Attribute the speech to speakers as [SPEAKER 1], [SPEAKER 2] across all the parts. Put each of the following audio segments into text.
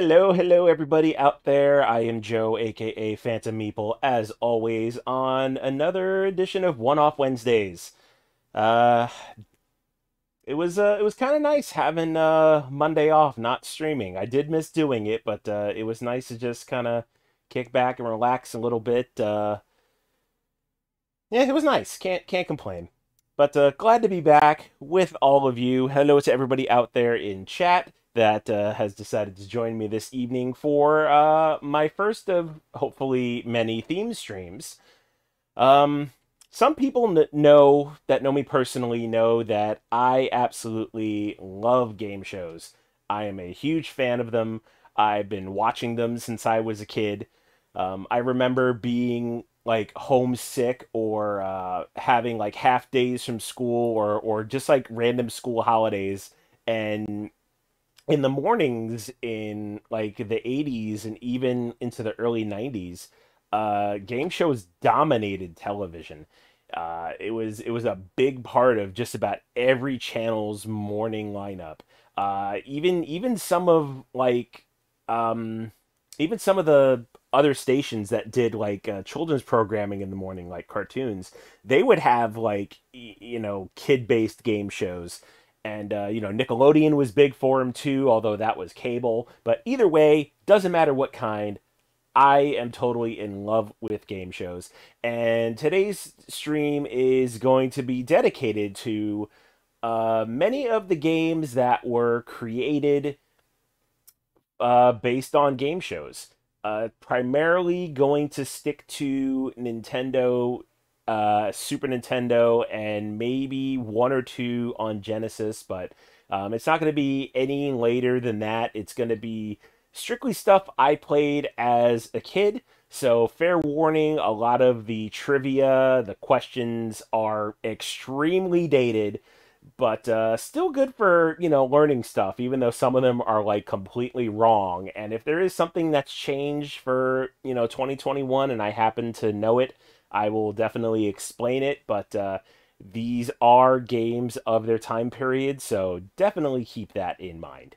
[SPEAKER 1] Hello, hello, everybody out there. I am Joe, aka Phantom Meeple, as always, on another edition of One Off Wednesdays. Uh, it was uh, it was kind of nice having uh Monday off, not streaming. I did miss doing it, but uh, it was nice to just kind of kick back and relax a little bit. Uh, yeah, it was nice. Can't can't complain. But uh, glad to be back with all of you. Hello to everybody out there in chat that uh, has decided to join me this evening for uh, my first of hopefully many theme streams. Um, some people n- know that know me personally know that I absolutely love game shows. I am a huge fan of them. I've been watching them since I was a kid. Um, I remember being like homesick or uh, having like half days from school or or just like random school holidays and in the mornings in like the 80s and even into the early 90s uh, game shows dominated television. Uh, it was it was a big part of just about every channel's morning lineup. Uh, even even some of like um, even some of the other stations that did like uh, children's programming in the morning like cartoons they would have like y- you know kid based game shows and uh, you know Nickelodeon was big for him too, although that was cable. But either way, doesn't matter what kind. I am totally in love with game shows, and today's stream is going to be dedicated to uh, many of the games that were created uh, based on game shows. Uh, primarily going to stick to Nintendo uh, Super Nintendo, and maybe one or two on Genesis, but um, it's not going to be any later than that. It's going to be strictly stuff I played as a kid. So, fair warning a lot of the trivia, the questions are extremely dated, but uh, still good for, you know, learning stuff, even though some of them are like completely wrong. And if there is something that's changed for, you know, 2021 and I happen to know it, I will definitely explain it, but uh, these are games of their time period, so definitely keep that in mind.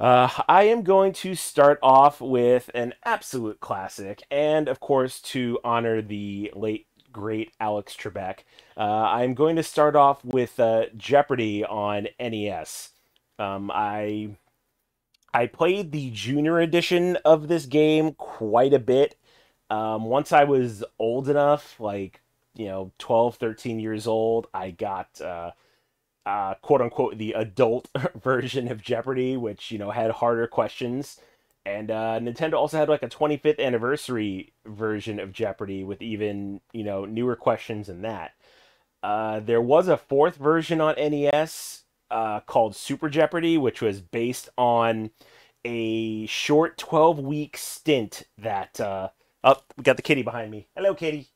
[SPEAKER 1] Uh, I am going to start off with an absolute classic, and of course, to honor the late great Alex Trebek, uh, I'm going to start off with uh, Jeopardy on NES. Um, I I played the junior edition of this game quite a bit um, once I was old enough, like, you know, 12, 13 years old, I got, uh, uh, quote unquote, the adult version of Jeopardy, which, you know, had harder questions. And uh, Nintendo also had like a 25th anniversary version of Jeopardy with even, you know, newer questions than that. Uh, there was a fourth version on NES uh, called Super Jeopardy, which was based on a short 12 week stint that uh, Oh, we got the kitty behind me. Hello, kitty.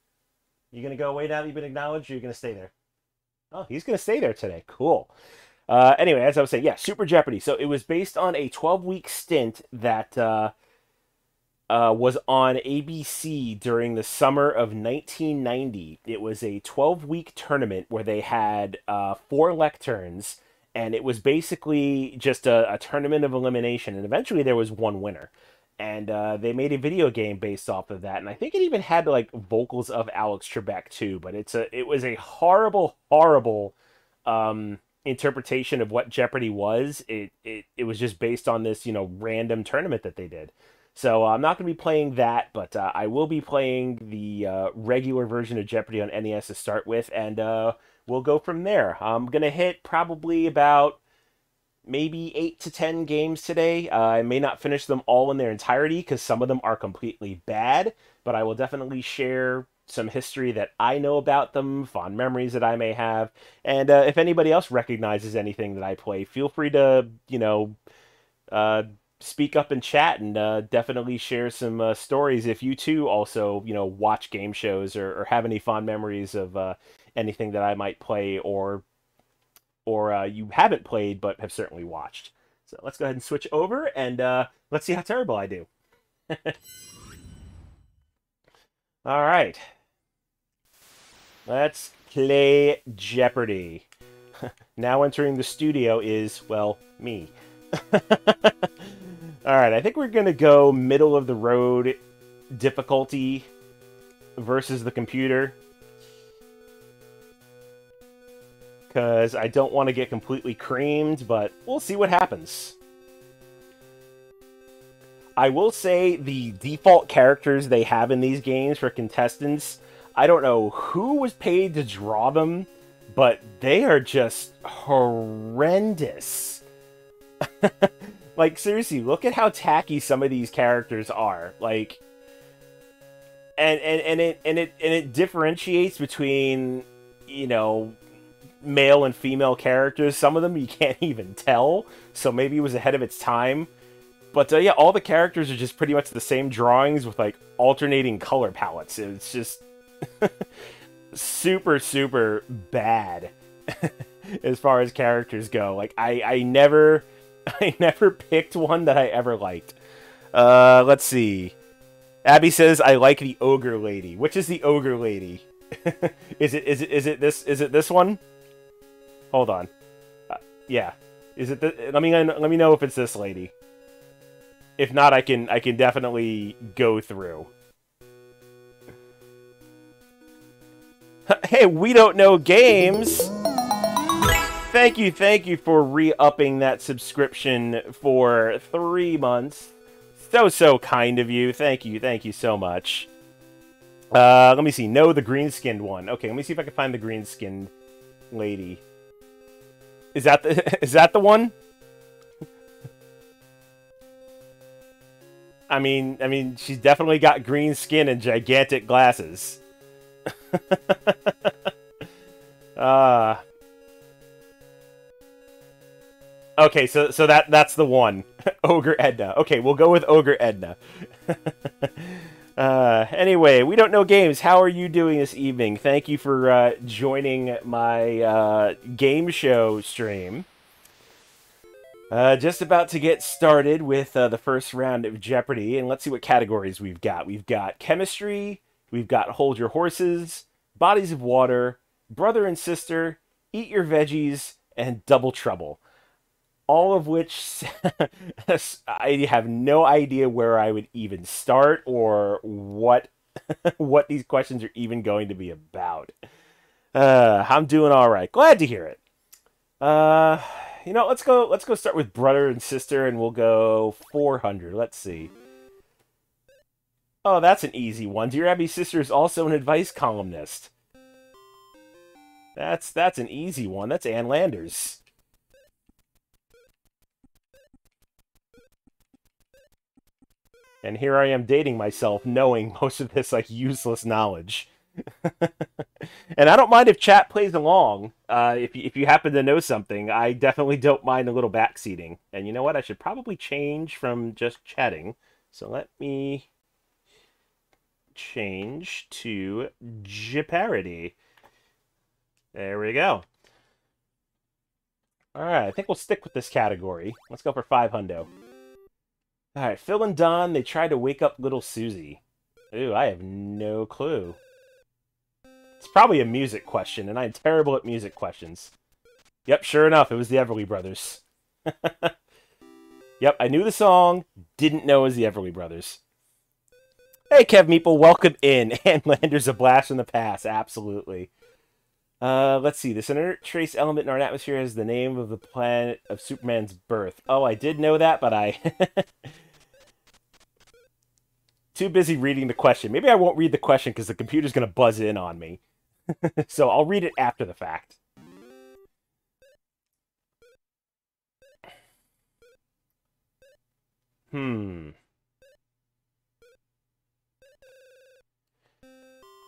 [SPEAKER 1] You gonna go away now that you've been acknowledged, or you gonna stay there? Oh, he's gonna stay there today. Cool. Uh, anyway, as I was saying, yeah, Super Jeopardy. So it was based on a 12 week stint that uh, uh, was on ABC during the summer of 1990. It was a 12 week tournament where they had uh, four lecterns, and it was basically just a, a tournament of elimination. And eventually there was one winner and uh, they made a video game based off of that and i think it even had like vocals of alex trebek too but it's a it was a horrible horrible um, interpretation of what jeopardy was. It, it it was just based on this you know random tournament that they did. So uh, i'm not going to be playing that but uh, i will be playing the uh, regular version of jeopardy on nes to start with and uh, we'll go from there. I'm going to hit probably about maybe eight to ten games today. Uh, I may not finish them all in their entirety because some of them are completely bad, but I will definitely share some history that I know about them, fond memories that I may have, and uh, if anybody else recognizes anything that I play, feel free to you know. Uh, speak up and chat and uh, definitely share some uh, stories if you too also you know watch game shows or, or have any fond memories of uh, anything that i might play or or uh, you haven't played but have certainly watched. So let's go ahead and switch over and uh, let's see how terrible I do. All right. Let's play Jeopardy. now entering the studio is, well, me. Alright, I think we're going to go middle of the road difficulty versus the computer. Because I don't want to get completely creamed, but we'll see what happens. I will say the default characters they have in these games for contestants, I don't know who was paid to draw them, but they are just horrendous. like seriously, look at how tacky some of these characters are. Like and and and it and it and it differentiates between, you know, male and female characters. Some of them you can't even tell, so maybe it was ahead of its time but uh, yeah, all the characters are just pretty much the same drawings with like alternating color palettes. It's just super super bad as far as characters go. Like I I never I never picked one that I ever liked. Uh, let's see. Abby says I like the ogre lady. Which is the ogre lady? is it is it is it this is it this one? Hold on. Uh, yeah. Is it? The, let me let me know if it's this lady. If not, I can I can definitely go through. hey, we don't know games. Thank you, thank you for re-upping that subscription for three months. So, so kind of you. Thank you, thank you so much. Uh, let me see. No, the green-skinned one. Okay, let me see if I can find the green-skinned lady. Is that the is that the one? I mean, I mean, she's definitely got green skin and gigantic glasses. uh Okay, so so that that's the one. Ogre Edna. Okay, we'll go with Ogre Edna. Uh anyway, we don't know games. How are you doing this evening? Thank you for uh, joining my uh, game show stream. Uh, just about to get started with uh, the first round of Jeopardy, and let's see what categories we've got. We've got chemistry, we've got hold your horses, bodies of water, brother and sister, eat your veggies, and double trouble. All of which I have no idea where I would even start or what what these questions are even going to be about. Uh, I'm doing all right. Glad to hear it. Uh, you know, let's go. Let's go start with brother and sister, and we'll go 400. Let's see. Oh, that's an easy one. Dear Abby's sister is also an advice columnist. That's that's an easy one. That's Ann Landers. And here I am dating myself, knowing most of this like useless knowledge. and I don't mind if chat plays along. Uh, if you, if you happen to know something, I definitely don't mind a little backseating. And you know what? I should probably change from just chatting. So let me change to Jeopardy. There we go. All right, I think we'll stick with this category. Let's go for five hundo. All right, Phil and Don, they tried to wake up little Susie. Ooh, I have no clue. It's probably a music question, and I'm terrible at music questions. Yep, sure enough, it was the Everly Brothers. yep, I knew the song, didn't know it was the Everly Brothers. Hey, Kev Meeple, welcome in. Ann Landers a blast from the past, absolutely. Uh, let's see. This inert trace element in our atmosphere has the name of the planet of Superman's birth. Oh, I did know that, but I... Too busy reading the question. Maybe I won't read the question because the computer's going to buzz in on me. so I'll read it after the fact. Hmm.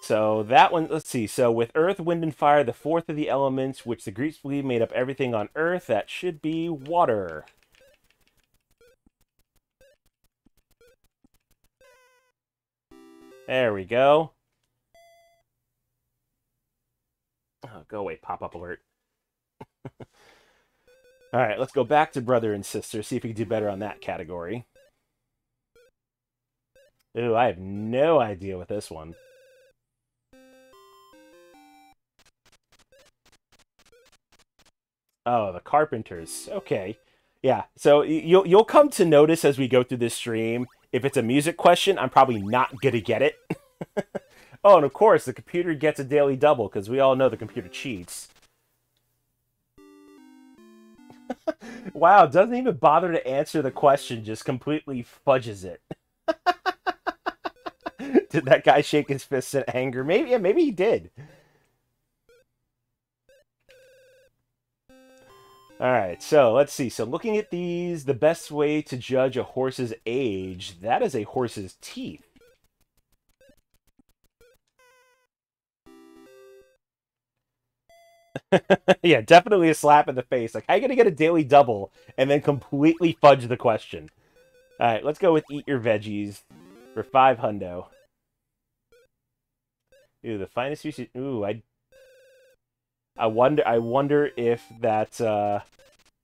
[SPEAKER 1] So that one, let's see. So with earth, wind, and fire, the fourth of the elements, which the Greeks believe made up everything on earth, that should be water. There we go. Oh, go away, pop-up alert. All right, let's go back to brother and sister, see if we can do better on that category. Ooh, I have no idea with this one. Oh, the Carpenters. Okay. Yeah. So you'll you'll come to notice as we go through this stream if it's a music question, I'm probably not gonna get it. oh, and of course, the computer gets a daily double because we all know the computer cheats. wow, doesn't even bother to answer the question, just completely fudges it. did that guy shake his fist in anger? Maybe, yeah, maybe he did. All right, so let's see. So looking at these, the best way to judge a horse's age, that is a horse's teeth. yeah, definitely a slap in the face. Like, how are you going to get a daily double and then completely fudge the question? All right, let's go with eat your veggies for five hundo. Ooh, the finest use. Ooh, I. I wonder. I wonder if that's uh,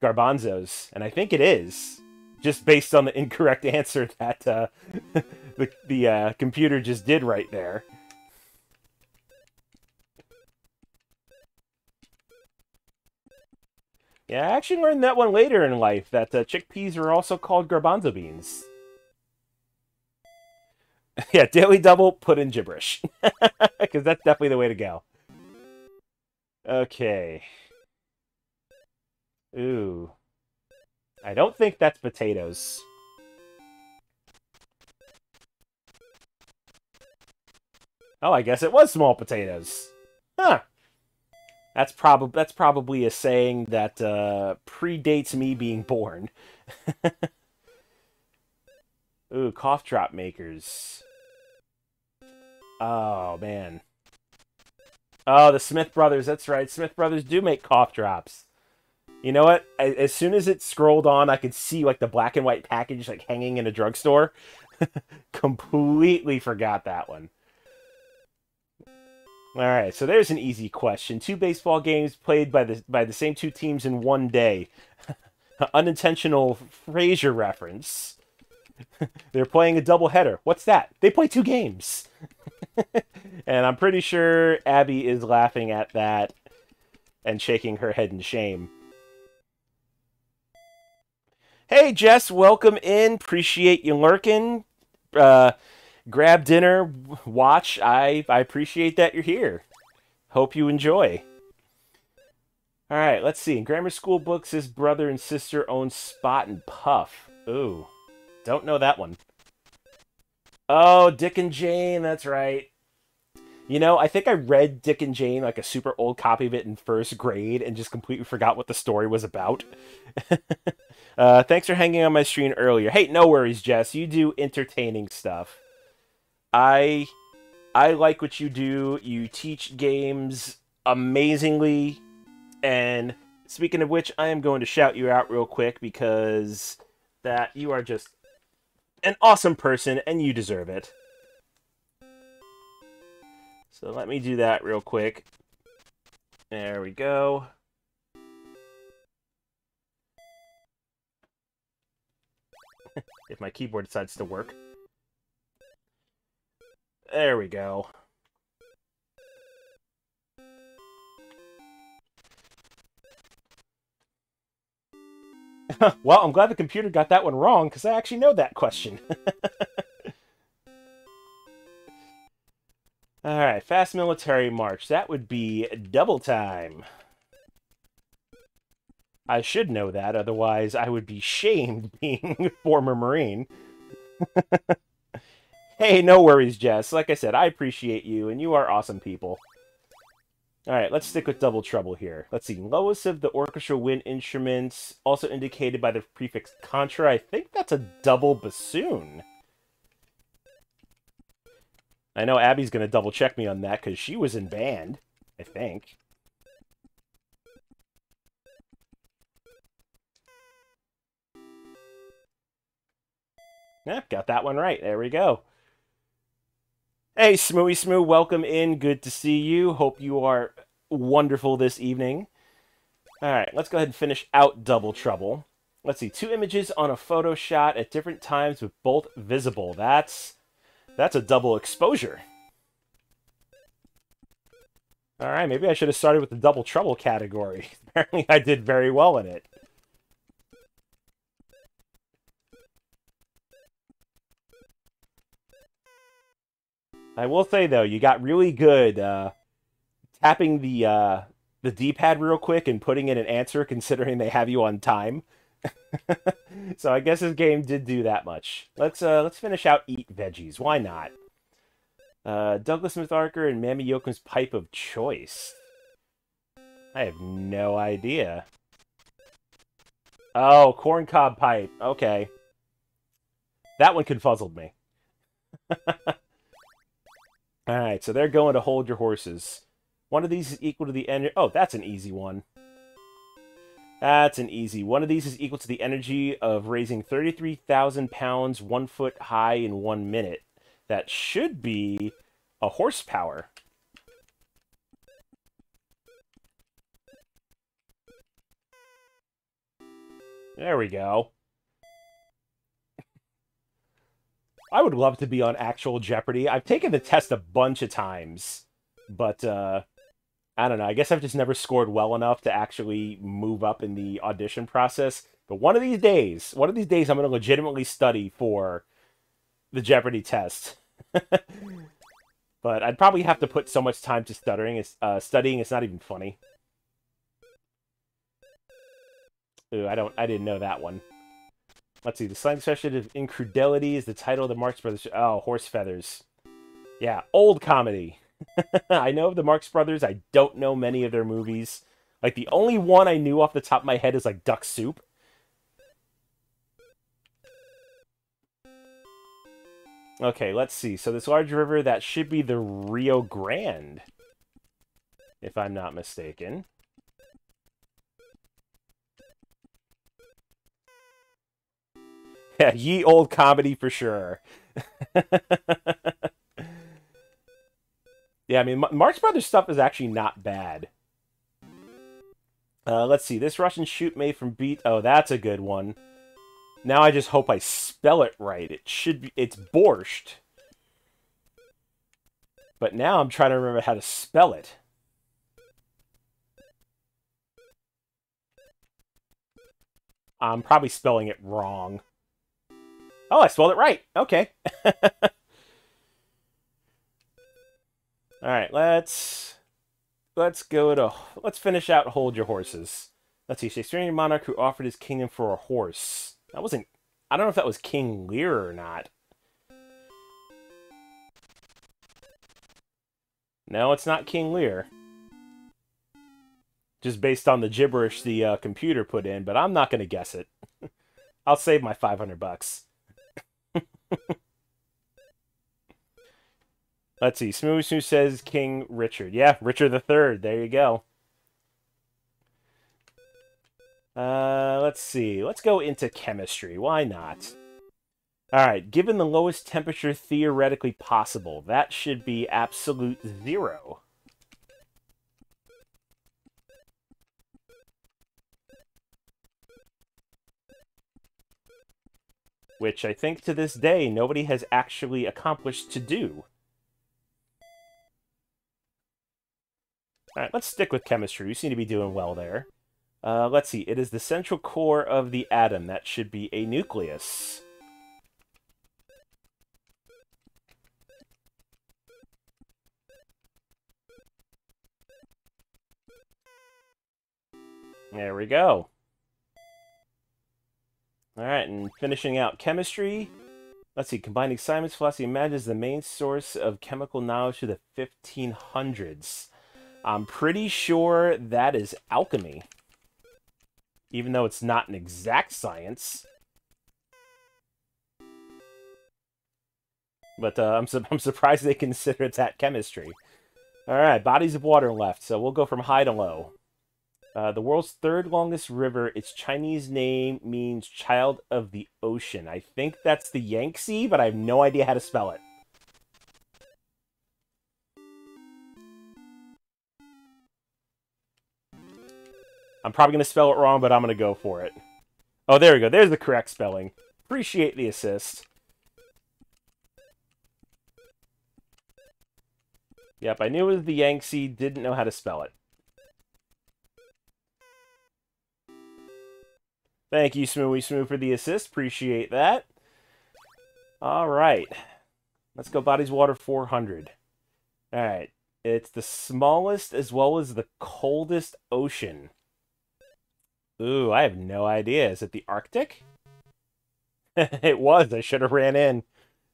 [SPEAKER 1] garbanzos, and I think it is, just based on the incorrect answer that uh, the the uh, computer just did right there. Yeah, I actually learned that one later in life, that uh, chickpeas are also called garbanzo beans. yeah, daily double, put in gibberish. Because that's definitely the way to go. Okay. Ooh. I don't think that's potatoes. Oh, I guess it was small potatoes. Huh. That's probably that's probably a saying that uh, predates me being born. Ooh, cough drop makers. Oh man. Oh, the Smith brothers. That's right. Smith brothers do make cough drops. You know what? As soon as it scrolled on, I could see like the black and white package like hanging in a drugstore. Completely forgot that one. All right, so there's an easy question. Two baseball games played by the by the same two teams in one day. Unintentional Frasier reference. They're playing a doubleheader. What's that? They play two games. And I'm pretty sure Abby is laughing at that and shaking her head in shame. Hey, Jess, welcome in. Appreciate you lurking. Uh, grab dinner, watch. I I appreciate that you're here. Hope you enjoy. All right, let's see. In grammar school books, his brother and sister own Spot and Puff. Ooh, don't know that one. Oh, Dick and Jane, that's right. You know, I think I read Dick and Jane, like a super old copy of it in first grade, and just completely forgot what the story was about. uh, thanks for hanging on my screen earlier. Hey, no worries, Jess. You do entertaining stuff. I I like what you do. You teach games amazingly. And speaking of which, I am going to shout you out real quick because that you are just an awesome person and you deserve it. So let me do that real quick. There we go. if my keyboard decides to work. There we go. well, I'm glad the computer got that one wrong, because I actually know that question. Alright, fast military march. That would be double time. I should know that, otherwise I would be shamed being a former Marine. Hey, no worries, Jess. Like I said, I appreciate you, and you are awesome people. Alright, let's stick with Double Trouble here. Let's see. Lowest of the orchestral wind instruments, also indicated by the prefix contra. I think that's a double bassoon. I know Abby's going to double check me on that because she was in band, I think. Yeah, got that one right. There we go. Hey, Smooey Smoo, welcome in. Good to see you. Hope you are wonderful this evening. All right, let's go ahead and finish out Double Trouble. Let's see, two images on a photo shot at different times with both visible. That's that's a double exposure. Alright, maybe I should have started with the Double Trouble category. Apparently I did very well in it. I will say, though, you got really good uh, tapping the uh, the D-pad real quick and putting in an answer considering they have you on time. so I guess this game did do that much. Let's uh let's finish out eat veggies. Why not? Uh, Douglas MacArthur and Mammy Yokum's pipe of choice. I have no idea. Oh, corncob pipe. Okay. That one confuzzled me. Alright, so they're going to hold your horses. One of these is equal to the energy... Oh, that's an easy one. That's an easy. One of these is equal to the energy of raising 33,000 pounds one foot high in one minute. That should be a horsepower. There we go. I would love to be on actual Jeopardy. I've taken the test a bunch of times, but uh, I don't know. I guess I've just never scored well enough to actually move up in the audition process. But one of these days, one of these days, I'm going to legitimately study for the Jeopardy test. but I'd probably have to put so much time to stuttering. It's, uh, studying. It's not even funny. Ooh, I don't. I didn't know that one. Let's see. The slang expression of incredulity is the title of the Marx Brothers. Oh, horse feathers. Yeah, old comedy. I know of the Marx Brothers. I don't know many of their movies. Like the only one I knew off the top of my head is like Duck Soup. Okay, let's see. So this large river, that should be the Rio Grande, if I'm not mistaken. Yeah, ye old comedy for sure. yeah, I mean, Marx Brothers stuff is actually not bad. Uh, let's see. This Russian shoot made from beet. Oh, that's a good one. Now I just hope I spell it right. It should be. It's borscht. But now I'm trying to remember how to spell it. I'm probably spelling it wrong. Oh, I spelled it right. Okay. All right, let's let's go to let's finish out hold your horses. Let's see, Shakespearean monarch who offered his kingdom for a horse. That wasn't I don't know if that was King Lear or not. No, it's not King Lear. Just based on the gibberish the uh, computer put in, but I'm not going to guess it. I'll save my 500 bucks. Let's see. Smooth Smooth says King Richard. Yeah, Richard III. There you go. Uh, let's see. Let's go into chemistry. Why not? All right. Given the lowest temperature theoretically possible, that should be absolute zero. Which I think to this day nobody has actually accomplished to do. Alright, let's stick with chemistry. You seem to be doing well there. Uh, let's see. It is the central core of the atom. That should be a nucleus. There we go. Alright, and finishing out chemistry. Let's see, combining Simon's philosophy imagines the main source of chemical knowledge to the 1500s. I'm pretty sure that is alchemy. Even though it's not an exact science. But uh, I'm, su I'm surprised they consider that chemistry. Alright, bodies of water left, so we'll go from high to low. Uh, the world's third longest river, its Chinese name means child of the ocean. I think that's the Yangtze, but I have no idea how to spell it. I'm probably going to spell it wrong, but I'm going to go for it. Oh, there we go. There's the correct spelling. Appreciate the assist. Yep, I knew it was the Yangtze, didn't know how to spell it. Thank you, Smooey Smooth, for the assist. Appreciate that. All right. Let's go Bodies Water 400. All right. It's the smallest as well as the coldest ocean. Ooh, I have no idea. Is it the Arctic? it was. I should have ran in.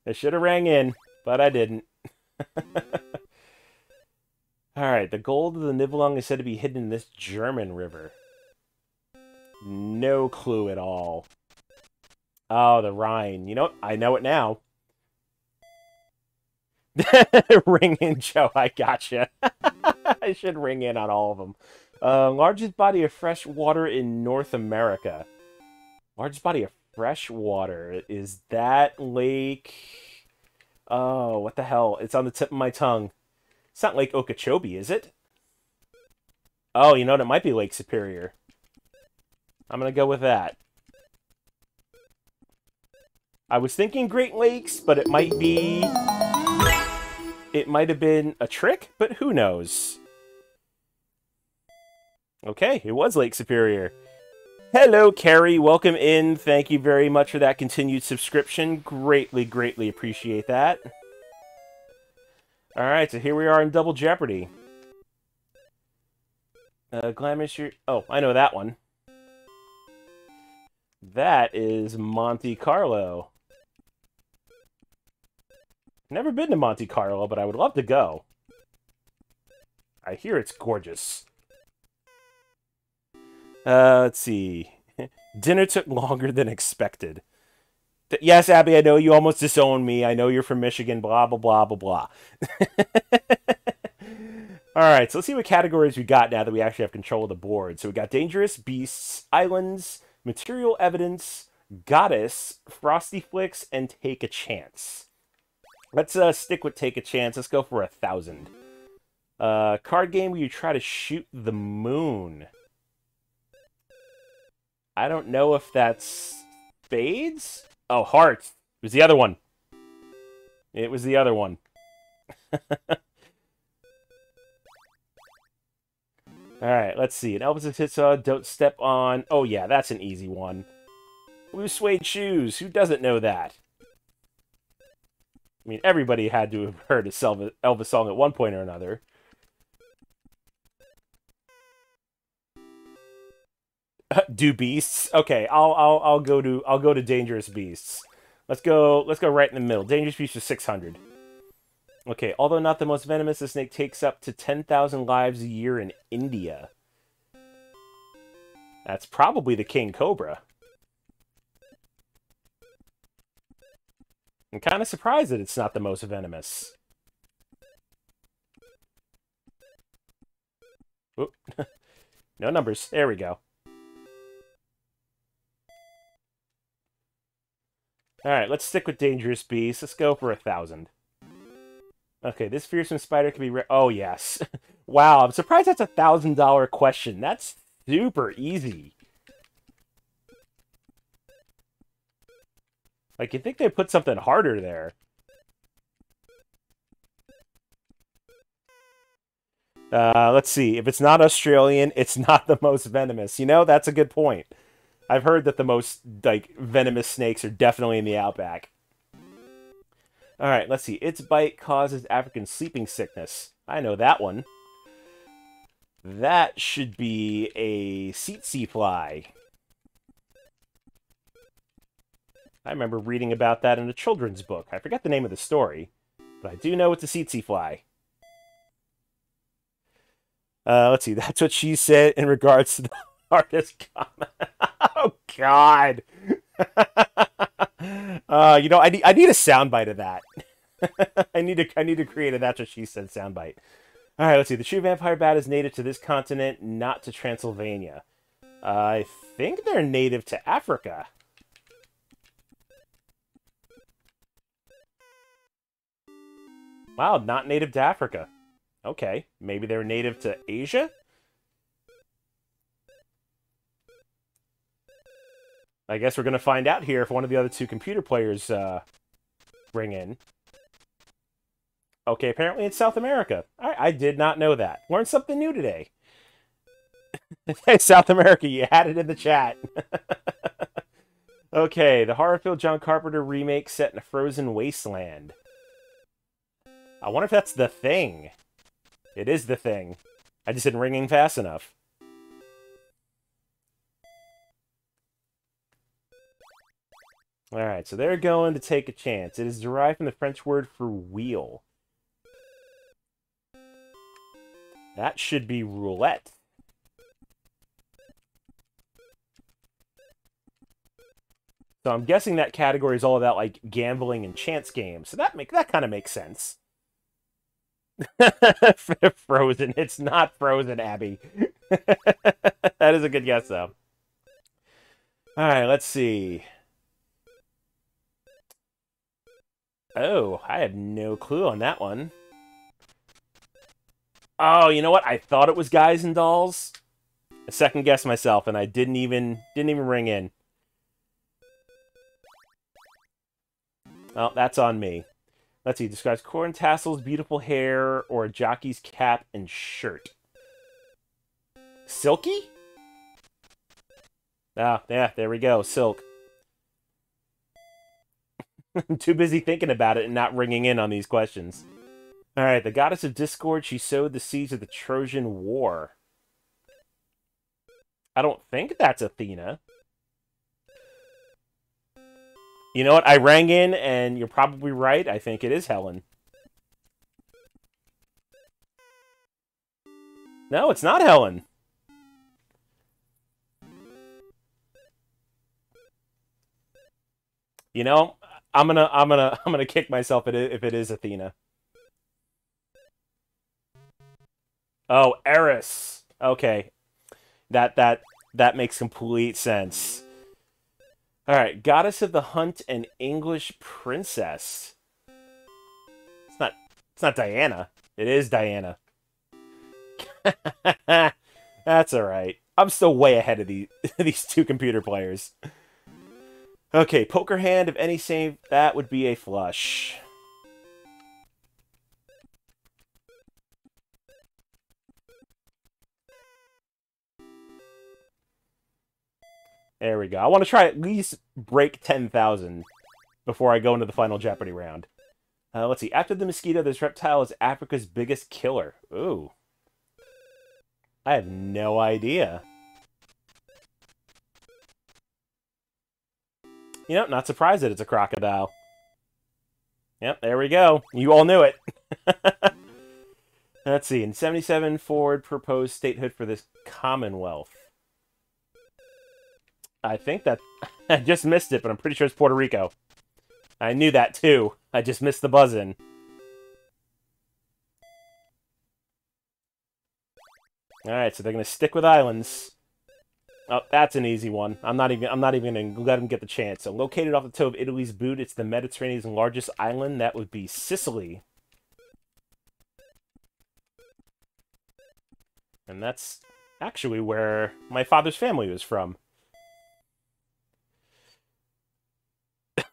[SPEAKER 1] I should have rang in, but I didn't. All right, the gold of the Nibelung is said to be hidden in this German river. No clue at all. Oh, the Rhine. You know, I know it now. ring in, Joe. I gotcha. I should ring in on all of them. Uh, largest body of fresh water in North America. Largest body of fresh water. Is that lake... Oh, what the hell? It's on the tip of my tongue. It's not Lake Okeechobee, is it? Oh, you know what? It might be Lake Superior. I'm going to go with that. I was thinking Great Lakes, but it might be... It might have been a trick, but who knows? Okay, it was Lake Superior. Hello, Carrie. Welcome in. Thank you very much for that continued subscription. Greatly, greatly appreciate that. Alright, so here we are in Double Jeopardy. Uh, Glamis, Oh, I know that one. That is Monte Carlo. Never been to Monte Carlo, but I would love to go. I hear it's gorgeous. Uh, let's see. Dinner took longer than expected. Yes, Abby, I know you almost disowned me. I know you're from Michigan, blah, blah, blah, blah, blah. All right, so let's see what categories we got now that we actually have control of the board. So we got Dangerous, Beasts, Islands, Material Evidence, Goddess, Frosty Flicks, and Take a Chance. Let's uh, stick with Take a Chance. Let's go for a thousand. Uh, card game where you try to shoot the moon. I don't know if that's spades. Oh, hearts. It was the other one. It was the other one. Alright, let's see. An Elvis Hitsa, Don't Step On. Oh, yeah, that's an easy one. Blue Suede Shoes. Who doesn't know that? I mean, everybody had to have heard a Elvis song at one point or another. do beasts? Okay, I'll I'll I'll go to I'll go to dangerous beasts. Let's go let's go right in the middle. Dangerous beasts is 600. Okay, although not the most venomous, the snake takes up to 10,000 lives a year in India. That's probably the king cobra. I'm kind of surprised that it's not the most venomous. Oop. no numbers. There we go. Alright, let's stick with Dangerous Beast. Let's go for a thousand. Okay, this fearsome spider can be... oh, yes. wow, I'm surprised that's a thousand dollar question. That's super easy. Like, you think they put something harder there. Uh, let's see. If it's not Australian, it's not the most venomous. You know, that's a good point. I've heard that the most like venomous snakes are definitely in the outback. All right, let's see. Its bite causes African sleeping sickness. I know that one. That should be a tsetse fly. I remember reading about that in a children's book. I forget the name of the story, but I do know it's a tsetse fly. Uh, let's see. That's what she said in regards to the hardest comment. oh God. Uh, you know, I need I need a soundbite of that. I need to I need to create a that's what she said soundbite. All right, let's see. The true vampire bat is native to this continent, not to Transylvania. Uh, I think they're native to Africa. Wow, not native to Africa. Okay, maybe they're native to Asia? I guess we're going to find out here if one of the other two computer players uh, ring in. Okay, apparently it's South America. I, I did not know that. Learned something new today. South America, you had it in the chat. okay, the horror-filled John Carpenter remake set in a frozen wasteland. I wonder if that's the thing. It is the thing. I just didn't ringing fast enough. Alright, so they're going to take a chance. It is derived from the French word for wheel. That should be roulette. So I'm guessing that category is all about like gambling and chance games. So that make that kind of makes sense. frozen. It's not frozen, Abby. that is a good guess though. All right, let's see. Oh, I have no clue on that one. Oh, you know what? I thought it was Guys and Dolls. I second guessed myself, and I didn't even didn't even ring in. Well, that's on me. Let's see. Describes corn tassels, beautiful hair, or a jockey's cap and shirt. Silky? Ah, yeah, there we go. Silk. I'm too busy thinking about it and not ringing in on these questions. Alright, the goddess of discord, she sowed the seeds of the Trojan War. I don't think that's Athena. You know what? I rang in, and you're probably right. I think it is Helen. No, it's not Helen. You know, I'm gonna I'm gonna I'm gonna kick myself if it is Athena. Oh, Eris. Okay, that that that makes complete sense. All right, goddess of the hunt and English princess. It's not. It's not Diana. It is Diana. That's all right. I'm still way ahead of these these two computer players. Okay, poker hand, if any save, that would be a flush. There we go. I want to try at least break 10,000 before I go into the final Jeopardy round. Uh, let's see. After the mosquito, this reptile is Africa's biggest killer. Ooh. I have no idea. You know, not surprised that it's a crocodile. Yep, there we go. You all knew it. Let's see. In 77, Ford proposed statehood for this Commonwealth. I think that... I just missed it, but I'm pretty sure it's Puerto Rico. I knew that, too. I just missed the buzz-in. Alright, so they're going to stick with islands. Oh, that's an easy one. I'm not even I'm not even gonna let him get the chance. So located off the toe of Italy's boot, it's the Mediterranean's largest island. That would be Sicily. And that's actually where my father's family was from.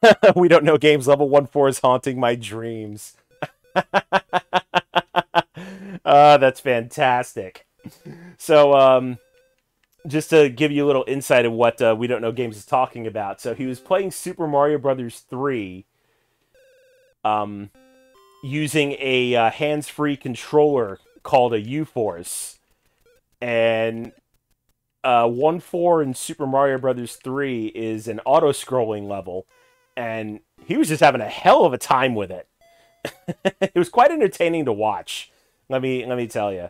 [SPEAKER 1] we don't know games level 1-4 is haunting my dreams. uh, that's fantastic. So, um, just to give you a little insight of what uh, we don't know games is talking about. So he was playing Super Mario Brothers three, um, using a uh, hands-free controller called a U-Force, and uh, one four in Super Mario Brothers three is an auto-scrolling level, and he was just having a hell of a time with it. it was quite entertaining to watch. Let me let me tell you.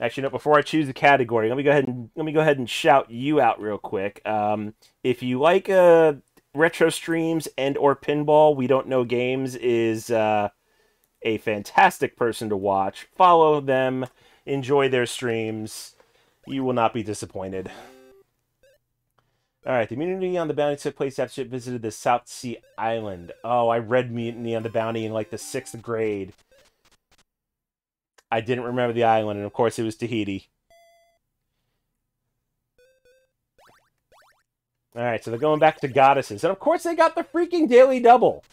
[SPEAKER 1] Actually, no. Before I choose the category, let me go ahead and let me go ahead and shout you out real quick. Um, if you like uh, retro streams and or pinball, we don't know games is uh, a fantastic person to watch. Follow them, enjoy their streams. You will not be disappointed. All right, the Mutiny on the Bounty took place after it visited the South Sea Island. Oh, I read Mutiny on the Bounty in like the sixth grade. I didn't remember the island, and of course it was Tahiti. Alright, so they're going back to goddesses. And of course they got the freaking daily double!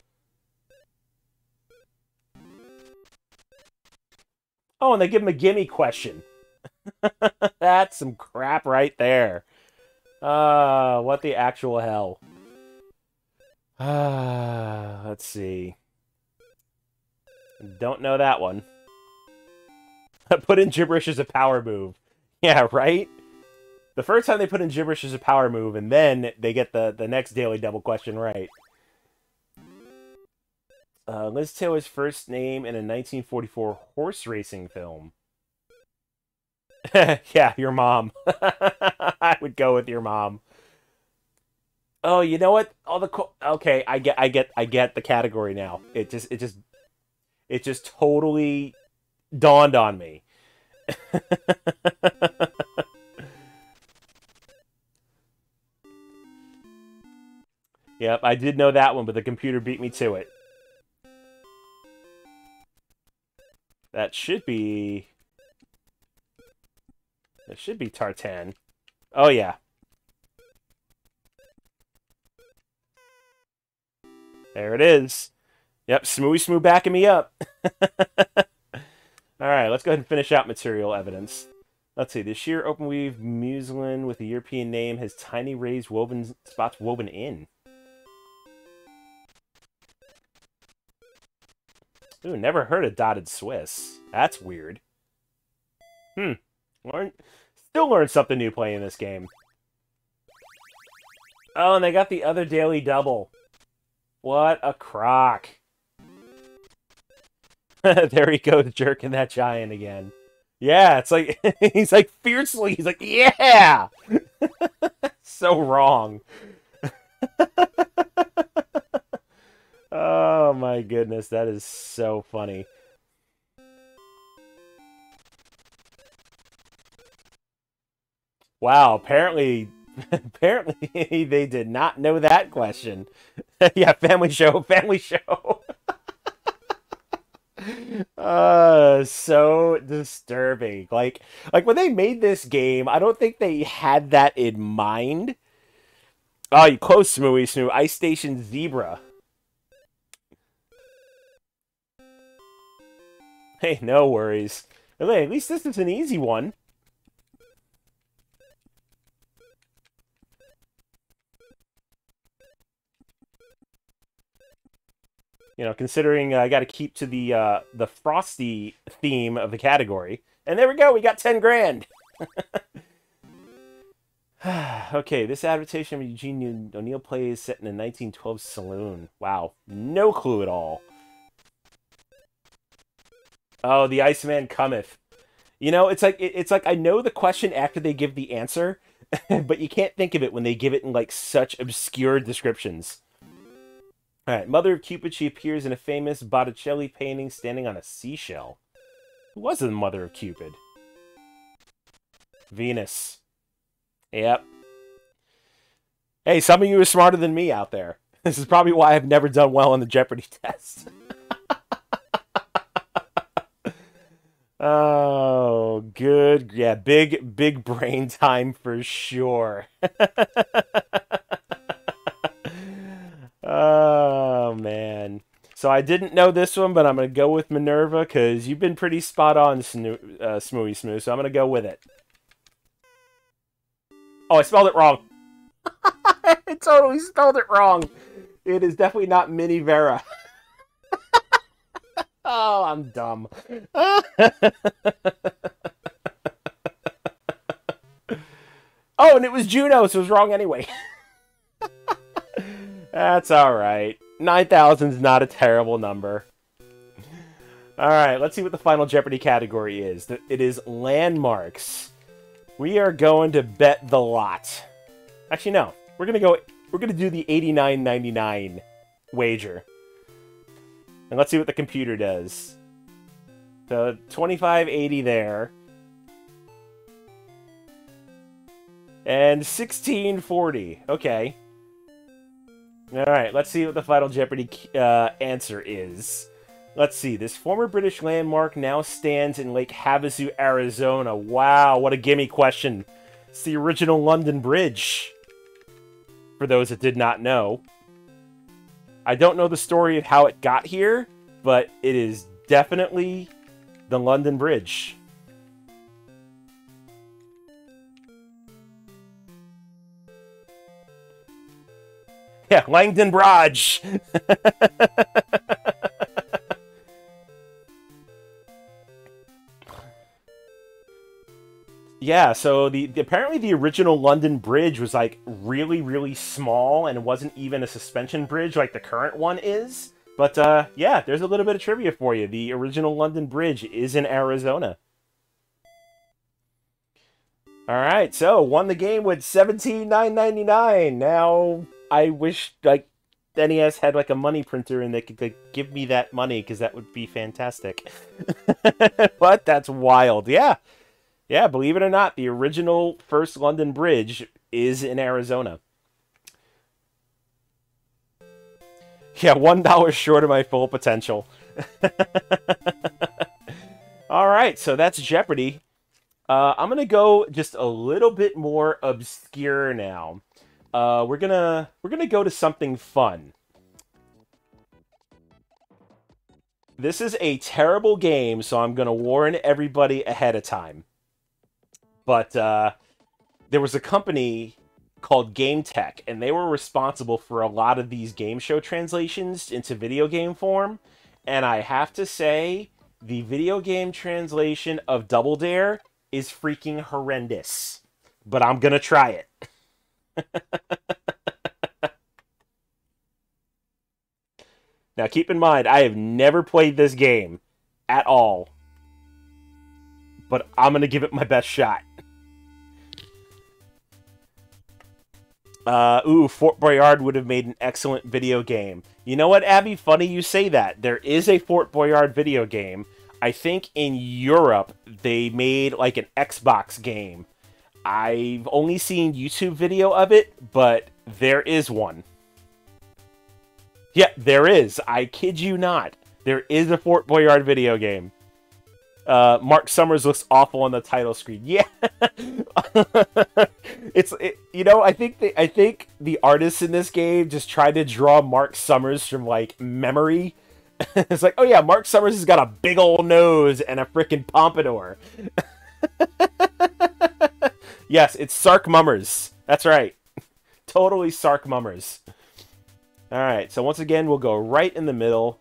[SPEAKER 1] Oh, and they give him a gimme question. That's some crap right there. Uh, what the actual hell. Uh, let's see. Don't know that one. put in gibberish as a power move. Yeah, right? The first time they put in gibberish as a power move, and then they get the, the next daily double question right. Uh, Liz Taylor's first name in a 1944 horse racing film. yeah, your mom. I would go with your mom. Oh, you know what? All the okay, I get, I get, I get the category now. It just, it just, it just totally dawned on me. yep, I did know that one, but the computer beat me to it. That should be... That should be Tartan. Oh, yeah. There it is. Yep, Smooey Smoo backing me up. Alright, let's go ahead and finish out material evidence. Let's see, the sheer open weave muslin with a European name has tiny raised woven spots woven in. Ooh, never heard of dotted Swiss. That's weird. Hmm. Learn, still learned something new playing this game. Oh, and they got the other daily double. What a crock. there he goes, jerking that giant again. Yeah, it's like, he's like fiercely, he's like, yeah! so wrong. oh my goodness, that is so funny. Wow, apparently apparently they did not know that question. yeah, family show, family show. Uh so disturbing. Like like when they made this game, I don't think they had that in mind. Oh, you close, Smooey Smoo. Ice Station Zebra. Hey, no worries. At least this is an easy one. You know, considering I got to keep to the uh, the frosty theme of the category. And there we go, we got 10 grand. okay, this adaptation of Eugene O'Neill play is set in a 1912 saloon. Wow, no clue at all. Oh, the Iceman cometh. You know, it's like it's like I know the question after they give the answer, but you can't think of it when they give it in like such obscure descriptions. All right, Mother of Cupid. She appears in a famous Botticelli painting standing on a seashell. Who was the Mother of Cupid? Venus. Yep. Hey, some of you are smarter than me out there. This is probably why I've never done well on the Jeopardy test. oh, good. Yeah, big, big brain time for sure. Oh, man. So I didn't know this one, but I'm going to go with Minerva because you've been pretty spot on, Snoo uh, Smooey Smooth, so I'm going to go with it. Oh, I spelled it wrong. I totally spelled it wrong. It is definitely not Mini Vera. oh, I'm dumb. oh, and it was Juno, so it was wrong anyway. That's alright. 9,000 is not a terrible number. Alright, let's see what the final Jeopardy category is. It is landmarks. We are going to bet the lot. Actually, no. We're gonna go. We're gonna do the 89.99 wager, and let's see what the computer does. So 25.80 there, and 16.40. Okay. All right, let's see what the final Jeopardy uh, answer is. Let's see. This former British landmark now stands in Lake Havasu, Arizona. Wow, what a gimme question. It's the original London Bridge. For those that did not know. I don't know the story of how it got here, but it is definitely the London Bridge. Yeah, Langdon Bridge. yeah, so the, the, apparently the original London Bridge was like really really small and wasn't even a suspension bridge like the current one is. But uh, yeah, there's a little bit of trivia for you. The original London Bridge is in Arizona. All right, so won the game with seventeen nine ninety nine. Now I wish like NES had like a money printer and they could like, give me that money because that would be fantastic. but that's wild. Yeah. Yeah, believe it or not, the original first London Bridge is in Arizona. Yeah, one dollar short of my full potential. All right, so that's Jeopardy. Uh, I'm gonna go just a little bit more obscure now. Uh, we're gonna we're gonna go to something fun. This is a terrible game, so I'm gonna warn everybody ahead of time. But uh, there was a company called GameTek, and they were responsible for a lot of these game show translations into video game form. And I have to say, the video game translation of Double Dare is freaking horrendous. But I'm gonna try it. now, keep in mind, I have never played this game at all. But I'm gonna give it my best shot. Uh, ooh, Fort Boyard would have made an excellent video game. You know what, Abby? Funny you say that. There is a Fort Boyard video game. I think in Europe they made like an Xbox game. I've only seen YouTube video of it, but there is one. Yeah, there is. I kid you not. There is a Fort Boyard video game. Uh, Mark Summers looks awful on the title screen. Yeah, it's it, you know I think the, I think the artists in this game just tried to draw Mark Summers from like memory. it's like, oh yeah, Mark Summers has got a big old nose and a freaking pompadour. yes, it's Sark Mummers. That's right, totally Sark Mummers. All right, so once again, we'll go right in the middle.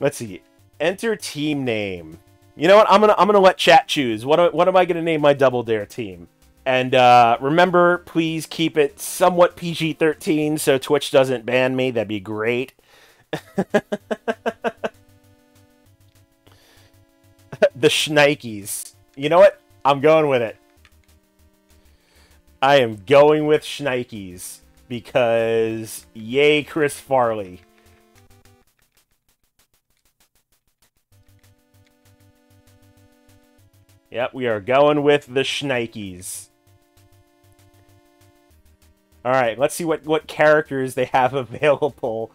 [SPEAKER 1] Let's see. Enter team name. You know what? I'm gonna I'm gonna let chat choose. What what am I gonna name my Double Dare team? And uh, remember, please keep it somewhat PG-13 so Twitch doesn't ban me. That'd be great. the Schnikes. You know what? I'm going with it. I am going with Schnikes because yay, Chris Farley. Yep, we are going with the Schnikes. Alright, let's see what, what characters they have available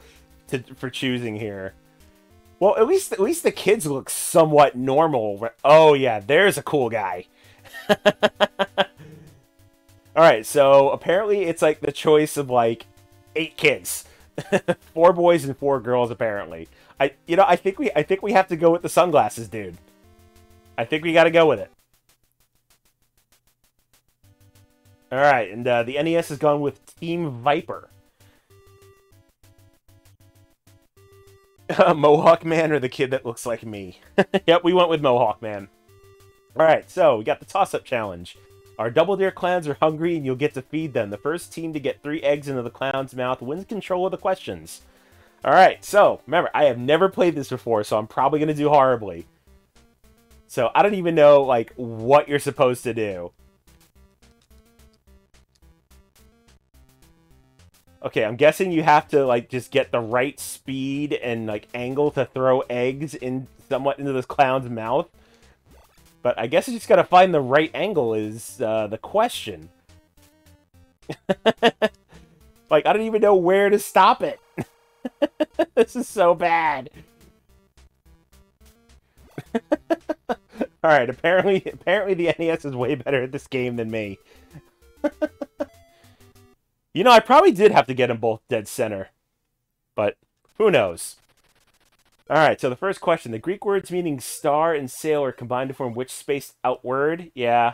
[SPEAKER 1] to, for choosing here. Well, at least at least the kids look somewhat normal. Oh yeah, there's a cool guy. Alright, so apparently it's like the choice of like eight kids. four boys and four girls apparently. I you know, I think we I think we have to go with the sunglasses, dude. I think we got to go with it. All right, and uh, the NES has gone with Team Viper. Mohawk Man or the kid that looks like me? yep, we went with Mohawk Man. All right, so we got the toss-up challenge. Our Double Dare clans are hungry and you'll get to feed them. The first team to get three eggs into the clown's mouth wins control of the questions. All right, so remember, I have never played this before, so I'm probably going to do horribly. So I don't even know like what you're supposed to do. Okay, I'm guessing you have to like just get the right speed and like angle to throw eggs in somewhat into this clown's mouth. But I guess you just gotta find the right angle is uh, the question. like I don't even know where to stop it. this is so bad. All right, apparently, apparently the NES is way better at this game than me. you know, I probably did have to get them both dead center, but who knows? All right, so the first question. The Greek words meaning star and sail are combined to form which spaced out word? Yeah,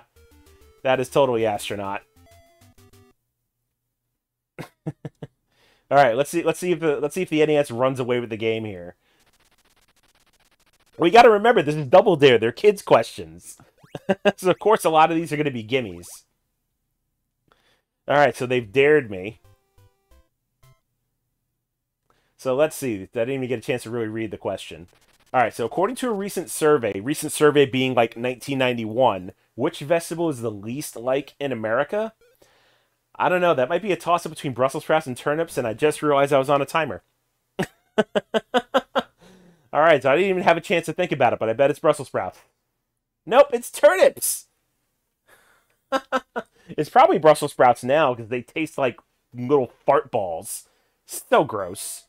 [SPEAKER 1] that is totally astronaut. All right, let's see. Let's see if the let's see if the NES runs away with the game here. We got to remember this is Double Dare. They're kids' questions, so of course a lot of these are going to be gimmies. All right, so they've dared me. So let's see. I didn't even get a chance to really read the question. All right, so according to a recent survey, recent survey being like 1991, which vegetable is the least like in America? I don't know. That might be a toss up between Brussels sprouts and turnips, and I just realized I was on a timer. All right, so I didn't even have a chance to think about it, but I bet it's Brussels sprouts. Nope, it's turnips. it's probably Brussels sprouts now because they taste like little fart balls. So gross.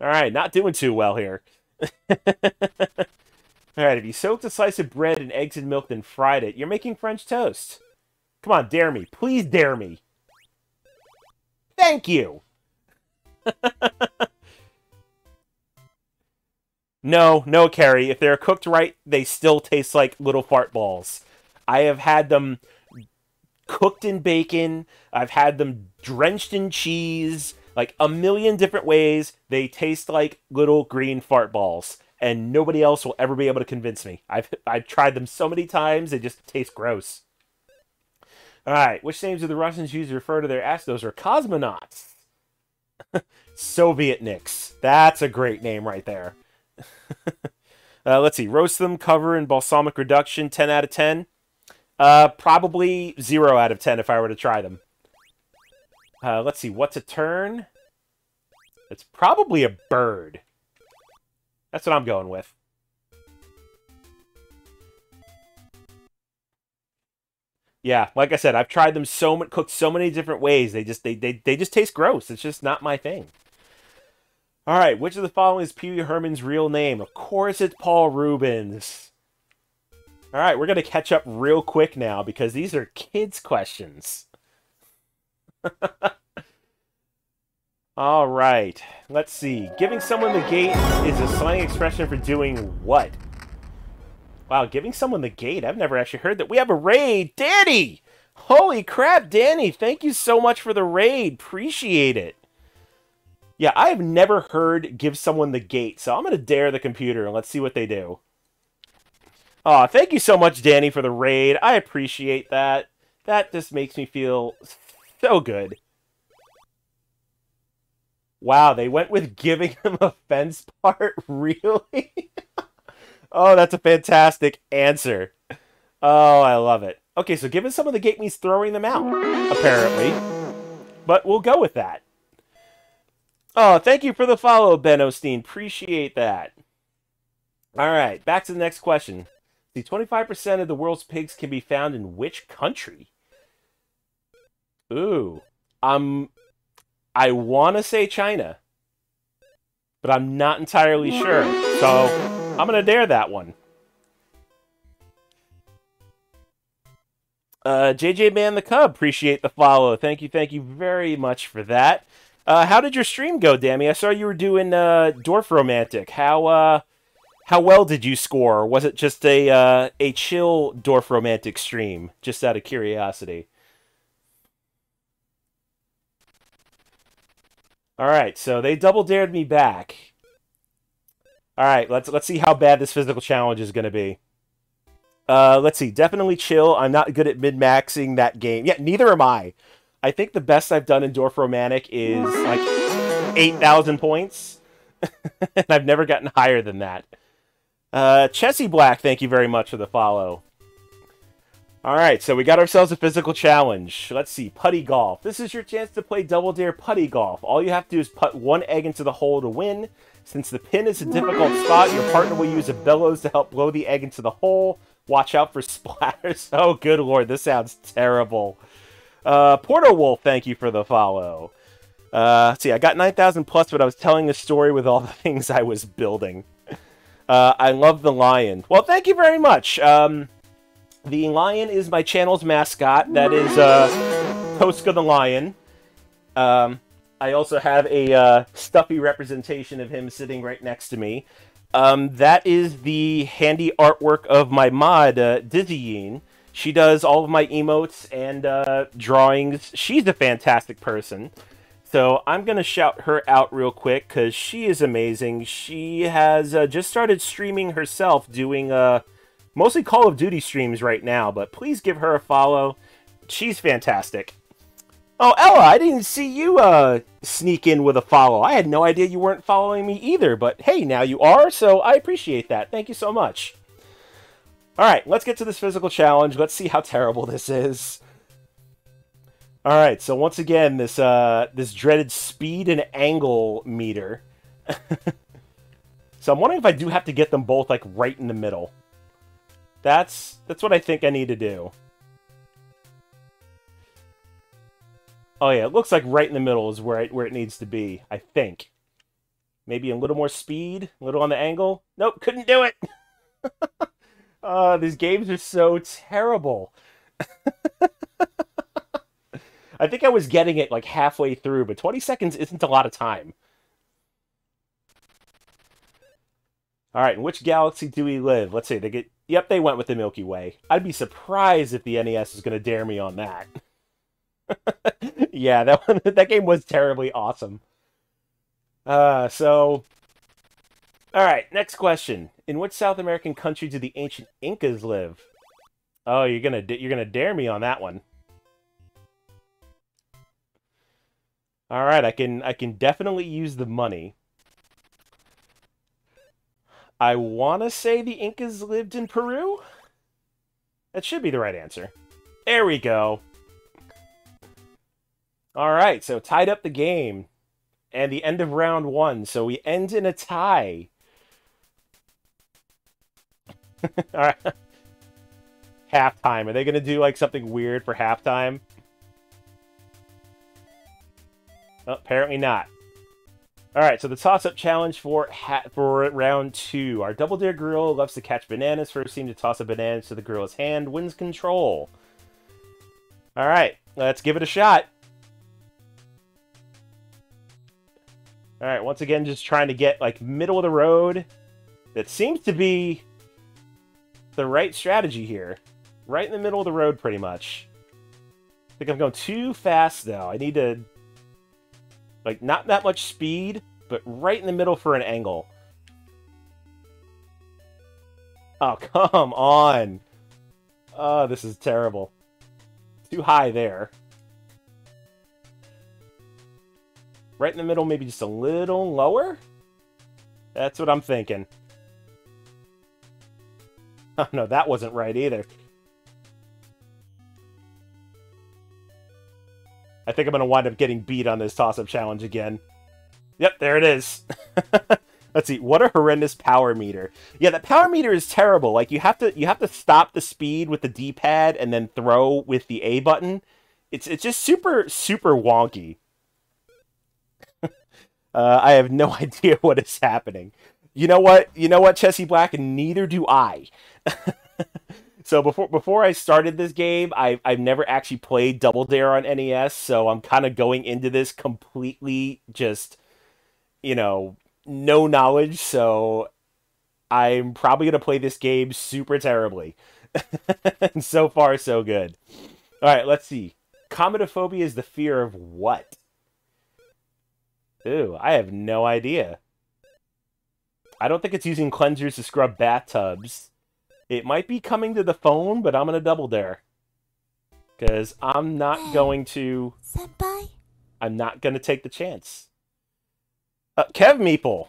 [SPEAKER 1] All right, not doing too well here. All right, if you soaked a slice of bread in eggs and milk, then fried it, you're making French toast. Come on, dare me. Please dare me. Thank you. no, no, Carrie. If they're cooked right, they still taste like little fart balls. I have had them cooked in bacon. I've had them drenched in cheese like a million different ways. They taste like little green fart balls, and nobody else will ever be able to convince me. I've I've tried them so many times; they just taste gross. All right, which names do the Russians use to refer to their astronauts or cosmonauts? Soviet Sovietniks. That's a great name right there. uh, let's see. Roast them, cover in balsamic reduction. Ten out of ten. Uh, probably zero out of ten if I were to try them. Uh, let's see, what's a turn? It's probably a bird. That's what I'm going with. Yeah, like I said, I've tried them so much, cooked so many different ways. They just they, they they just taste gross. It's just not my thing. All right, which of the following is Pee Wee Herman's real name? Of course, it's Paul Reubens. All right, we're gonna catch up real quick now because these are kids' questions. All right. Let's see. Giving someone the gate is a slang expression for doing what? Wow, giving someone the gate. I've never actually heard that. We have a raid. Danny! Holy crap, Danny. Thank you so much for the raid. Appreciate it. Yeah, I have never heard give someone the gate, so I'm going to dare the computer and let's see what they do. Oh, thank you so much, Danny, for the raid. I appreciate that. That just makes me feel so good. Wow, they went with giving him a fence part? Really? oh, that's a fantastic answer. Oh, I love it. Okay, so given some of the gate means throwing them out, apparently. But we'll go with that. Oh, thank you for the follow, Ben Osteen. Appreciate that. All right, back to the next question. See, 25% of the world's pigs can be found in which country? Ooh. Um, I want to say China, but I'm not entirely sure. So I'm going to dare that one. Uh, JJ Man the Cub, appreciate the follow. Thank you, thank you very much for that. Uh, how did your stream go, Dammy? I saw you were doing uh, Dwarf Dorfromantik. How uh, how well did you score? was it just a uh, a chill Dorfromantik stream? Just out of curiosity. All right, so they double dared me back. All right, let's let's see how bad this physical challenge is going to be. Uh, let's see. Definitely chill. I'm not good at min maxing that game. Yeah, neither am I. I think the best I've done in Dorfromantik is like eight thousand points, and I've never gotten higher than that. Uh, Chessie Black, thank you very much for the follow. Alright, so we got ourselves a physical challenge. Let's see, putty golf. This is your chance to play Double Dare putty golf. All you have to do is put one egg into the hole to win. Since the pin is a difficult spot, your partner will use a bellows to help blow the egg into the hole. Watch out for splatters. Oh, good lord, this sounds terrible. Uh, Porto Wolf, thank you for the follow. Uh, see, I got 9,000 plus, but I was telling a story with all the things I was building. Uh, I love the lion. Well, thank you very much. Um, the lion is my channel's mascot. That is uh, Toska the lion. Um, I also have a uh, stuffy representation of him sitting right next to me. Um, that is the handy artwork of my mod, uh, Dizzyeen. She does all of my emotes and uh, drawings. She's a fantastic person. So I'm going to shout her out real quick because she is amazing. She has uh, just started streaming herself, doing uh, mostly Call of Duty streams right now, but please give her a follow. She's fantastic. Oh, Ella, I didn't see you uh, sneak in with a follow. I had no idea you weren't following me either, but hey, now you are, so I appreciate that. Thank you so much. All right, let's get to this physical challenge. Let's see how terrible this is. All right, so once again, this uh, this dreaded speed and angle meter. so I'm wondering if I do have to get them both like right in the middle. That's that's what I think I need to do. Oh yeah, it looks like right in the middle is where it, where it needs to be, I think. Maybe a little more speed, a little on the angle. Nope, couldn't do it. uh, these games are so terrible. I think I was getting it like halfway through, but 20 seconds isn't a lot of time. All right, in which galaxy do we live? Let's see. They get. Yep, they went with the Milky Way. I'd be surprised if the NES is going to dare me on that. yeah, that one, that game was terribly awesome. Uh, so, all right, next question: In which South American country do the ancient Incas live? Oh, you're gonna you're gonna dare me on that one. All right, I can I can definitely use the money. I want to say the Incas lived in Peru. That should be the right answer. There we go. All right, so tied up the game and the end of round one. So we end in a tie. All right. halftime. Are they going to do like something weird for halftime? Oh, apparently not. All right, so the toss-up challenge for for round two. Our Double Dare Gorilla loves to catch bananas. First team to toss a banana to the gorilla's hand wins control. All right, let's give it a shot. All right, once again, just trying to get like middle of the road. That seems to be the right strategy here. Right in the middle of the road, pretty much. I think I'm going too fast, though. I need to... Like, not that much speed, but right in the middle for an angle. Oh, come on. Oh, this is terrible. Too high there. Right in the middle, maybe just a little lower? That's what I'm thinking. Oh, no, that wasn't right either. I think I'm going to wind up getting beat on this toss-up challenge again. Yep, there it is. Let's see. What a horrendous power meter. Yeah, that power meter is terrible. Like you have to you have to stop the speed with the D-pad and then throw with the A button. It's it's just super super wonky. Uh, I have no idea what is happening. You know what? You know what, Chessie Black? Neither do I. so before before I started this game, I I've never actually played Double Dare on NES, so I'm kind of going into this completely just, you know, no knowledge. So I'm probably gonna play this game super terribly. so far, so good. All right, let's see. Cometophobia is the fear of what? Ooh, I have no idea. I don't think it's using cleansers to scrub bathtubs. It might be coming to the phone, but I'm going to double dare. Because I'm not hey, going to...
[SPEAKER 2] Senpai?
[SPEAKER 1] I'm not going to take the chance. Uh, Kev Meeple.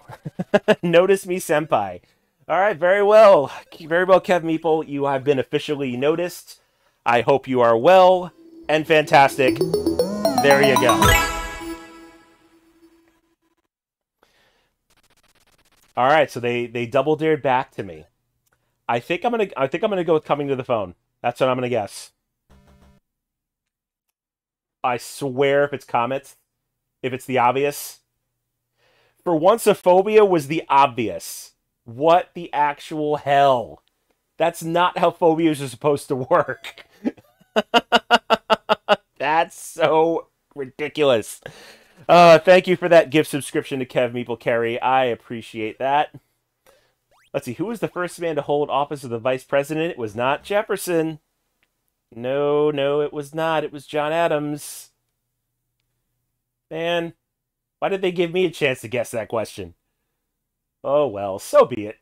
[SPEAKER 1] Notice me, Senpai. All right, very well. Very well, Kev Meeple. You have been officially noticed. I hope you are well and fantastic. There you go. All right, so they they double dared back to me. I think I'm gonna I think I'm gonna go with coming to the phone. That's what I'm gonna guess. I swear, if it's comets, if it's the obvious. For once, a phobia was the obvious. What the actual hell? That's not how phobias are supposed to work. That's so ridiculous. Uh, thank you for that gift subscription to Kev Meeple Carey. I appreciate that. Let's see, who was the first man to hold office of the vice president? It was not Jefferson. No, no, it was not. It was John Adams. Man, why did they give me a chance to guess that question? Oh well, so be it.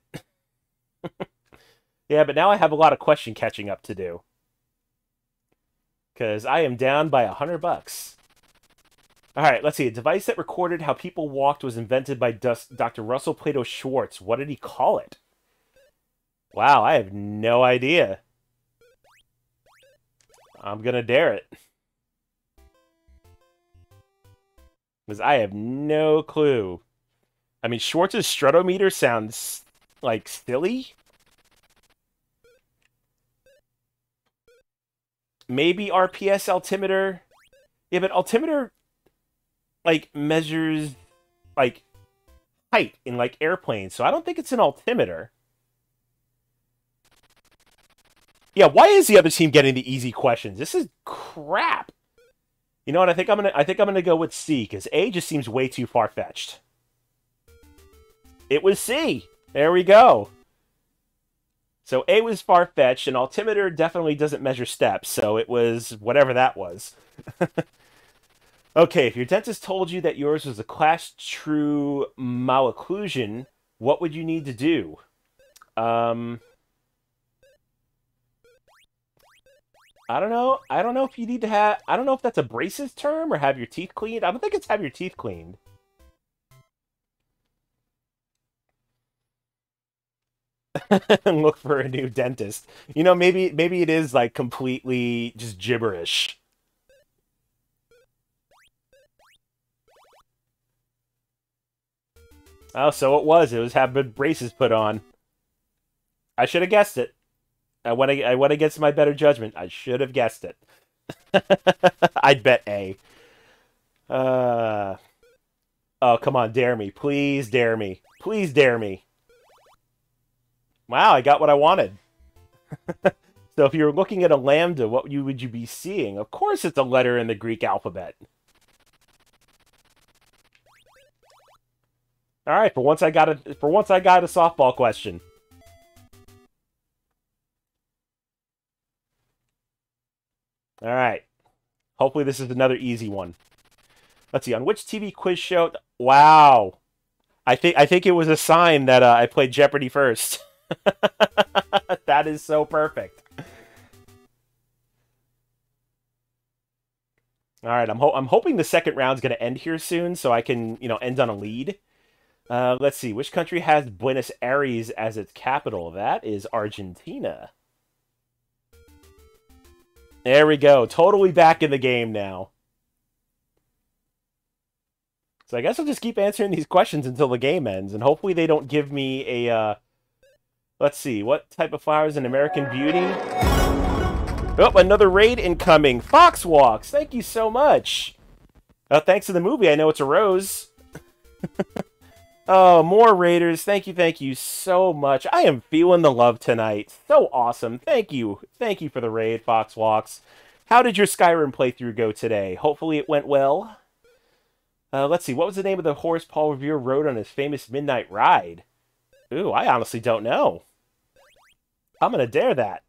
[SPEAKER 1] yeah, but now I have a lot of question catching up to do. Because I am down by a hundred bucks. All right, let's see. A device that recorded how people walked was invented by Dr. Russell Plato Schwartz. What did he call it? Wow, I have no idea. I'm to dare it. Because I have no clue. I mean, Schwartz's strutometer sounds, like, silly. Maybe RPS altimeter. Yeah, but altimeter like measures like height in like airplanes, so I don't think it's an altimeter. Yeah, why is the other team getting the easy questions? This is crap. You know what? I think I'm gonna I think I'm gonna go with C because A just seems way too far fetched. It was C. There we go. So A was far fetched, and altimeter definitely doesn't measure steps, so it was whatever that was. Okay, if your dentist told you that yours was a class two malocclusion, what would you need to do? Um, I don't know. I don't know if you need to have. I don't know if that's a braces term or have your teeth cleaned. I don't think it's have your teeth cleaned. Look for a new dentist. You know, maybe maybe it is like completely just gibberish. Oh, so it was. It was having braces put on. I should have guessed it. I went, I went against my better judgment. I should have guessed it. I'd bet A. Uh, oh, come on, dare me. Please dare me. Please dare me. Wow, I got what I wanted. so if you're looking at a lambda, what you, would you be seeing? Of course it's a letter in the Greek alphabet. All right, for once I got a for once I got a softball question. All right. Hopefully this is another easy one. Let's see. On which TV quiz show? Wow. I think I think it was a sign that uh, I played Jeopardy first. that is so perfect. All right, I'm ho I'm hoping the second round's going to end here soon so I can, you know, end on a lead. Uh, let's see. Which country has Buenos Aires as its capital? That is Argentina. There we go. Totally back in the game now. So I guess I'll just keep answering these questions until the game ends, and hopefully they don't give me a, uh... Let's see, what type of flower is an American Beauty? Oh, another raid incoming. Fox Walks, thank you so much. Uh, thanks to the movie, I know it's a rose. Oh, more Raiders. Thank you, thank you so much. I am feeling the love tonight. So awesome. Thank you. Thank you for the raid, Fox Walks. How did your Skyrim playthrough go today? Hopefully it went well. Uh, let's see. What was the name of the horse Paul Revere rode on his famous midnight ride? Ooh, I honestly don't know. I'm to dare that.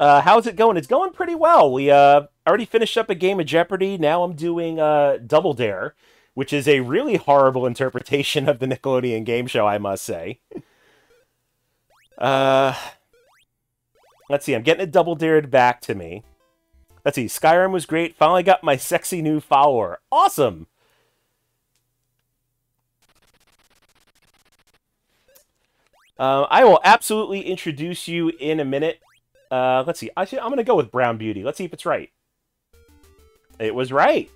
[SPEAKER 1] Uh, how's it going? It's going pretty well. We uh, already finished up a game of Jeopardy. Now I'm doing uh, Double Dare which is a really horrible interpretation of the Nickelodeon game show, I must say. Uh, let's see, I'm getting it double dared back to me. Let's see, Skyrim was great. Finally got my sexy new follower. Awesome! Uh, I will absolutely introduce you in a minute. Uh, let's see. Actually, I'm going to go with Brown Beauty. Let's see if it's right. It was right.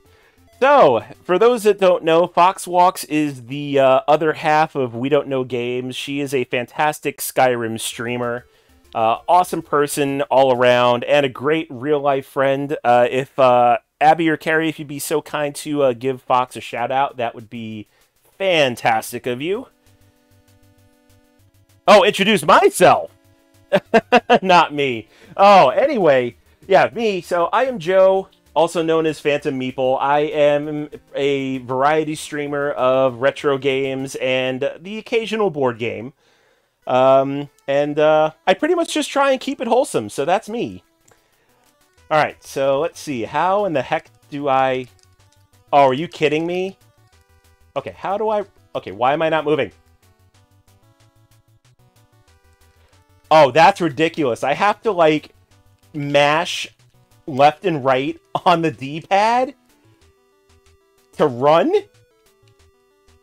[SPEAKER 1] So, for those that don't know, Fox Walks is the uh, other half of We Don't Know Games. She is a fantastic Skyrim streamer, uh, awesome person all around, and a great real life friend. Uh, if uh, Abby or Carrie, if you'd be so kind to uh, give Fox a shout out, that would be fantastic of you. Oh, introduce myself! Not me. Oh, anyway, yeah, me. So, I am Joe. Also known as Phantom Meeple. I am a variety streamer of retro games and the occasional board game. Um, and uh, I pretty much just try and keep it wholesome, so that's me. Alright, so let's see. How in the heck do I... Oh, are you kidding me? Okay, how do I... Okay, why am I not moving? Oh, that's ridiculous. I have to, like, mash left and right on the D-pad to run?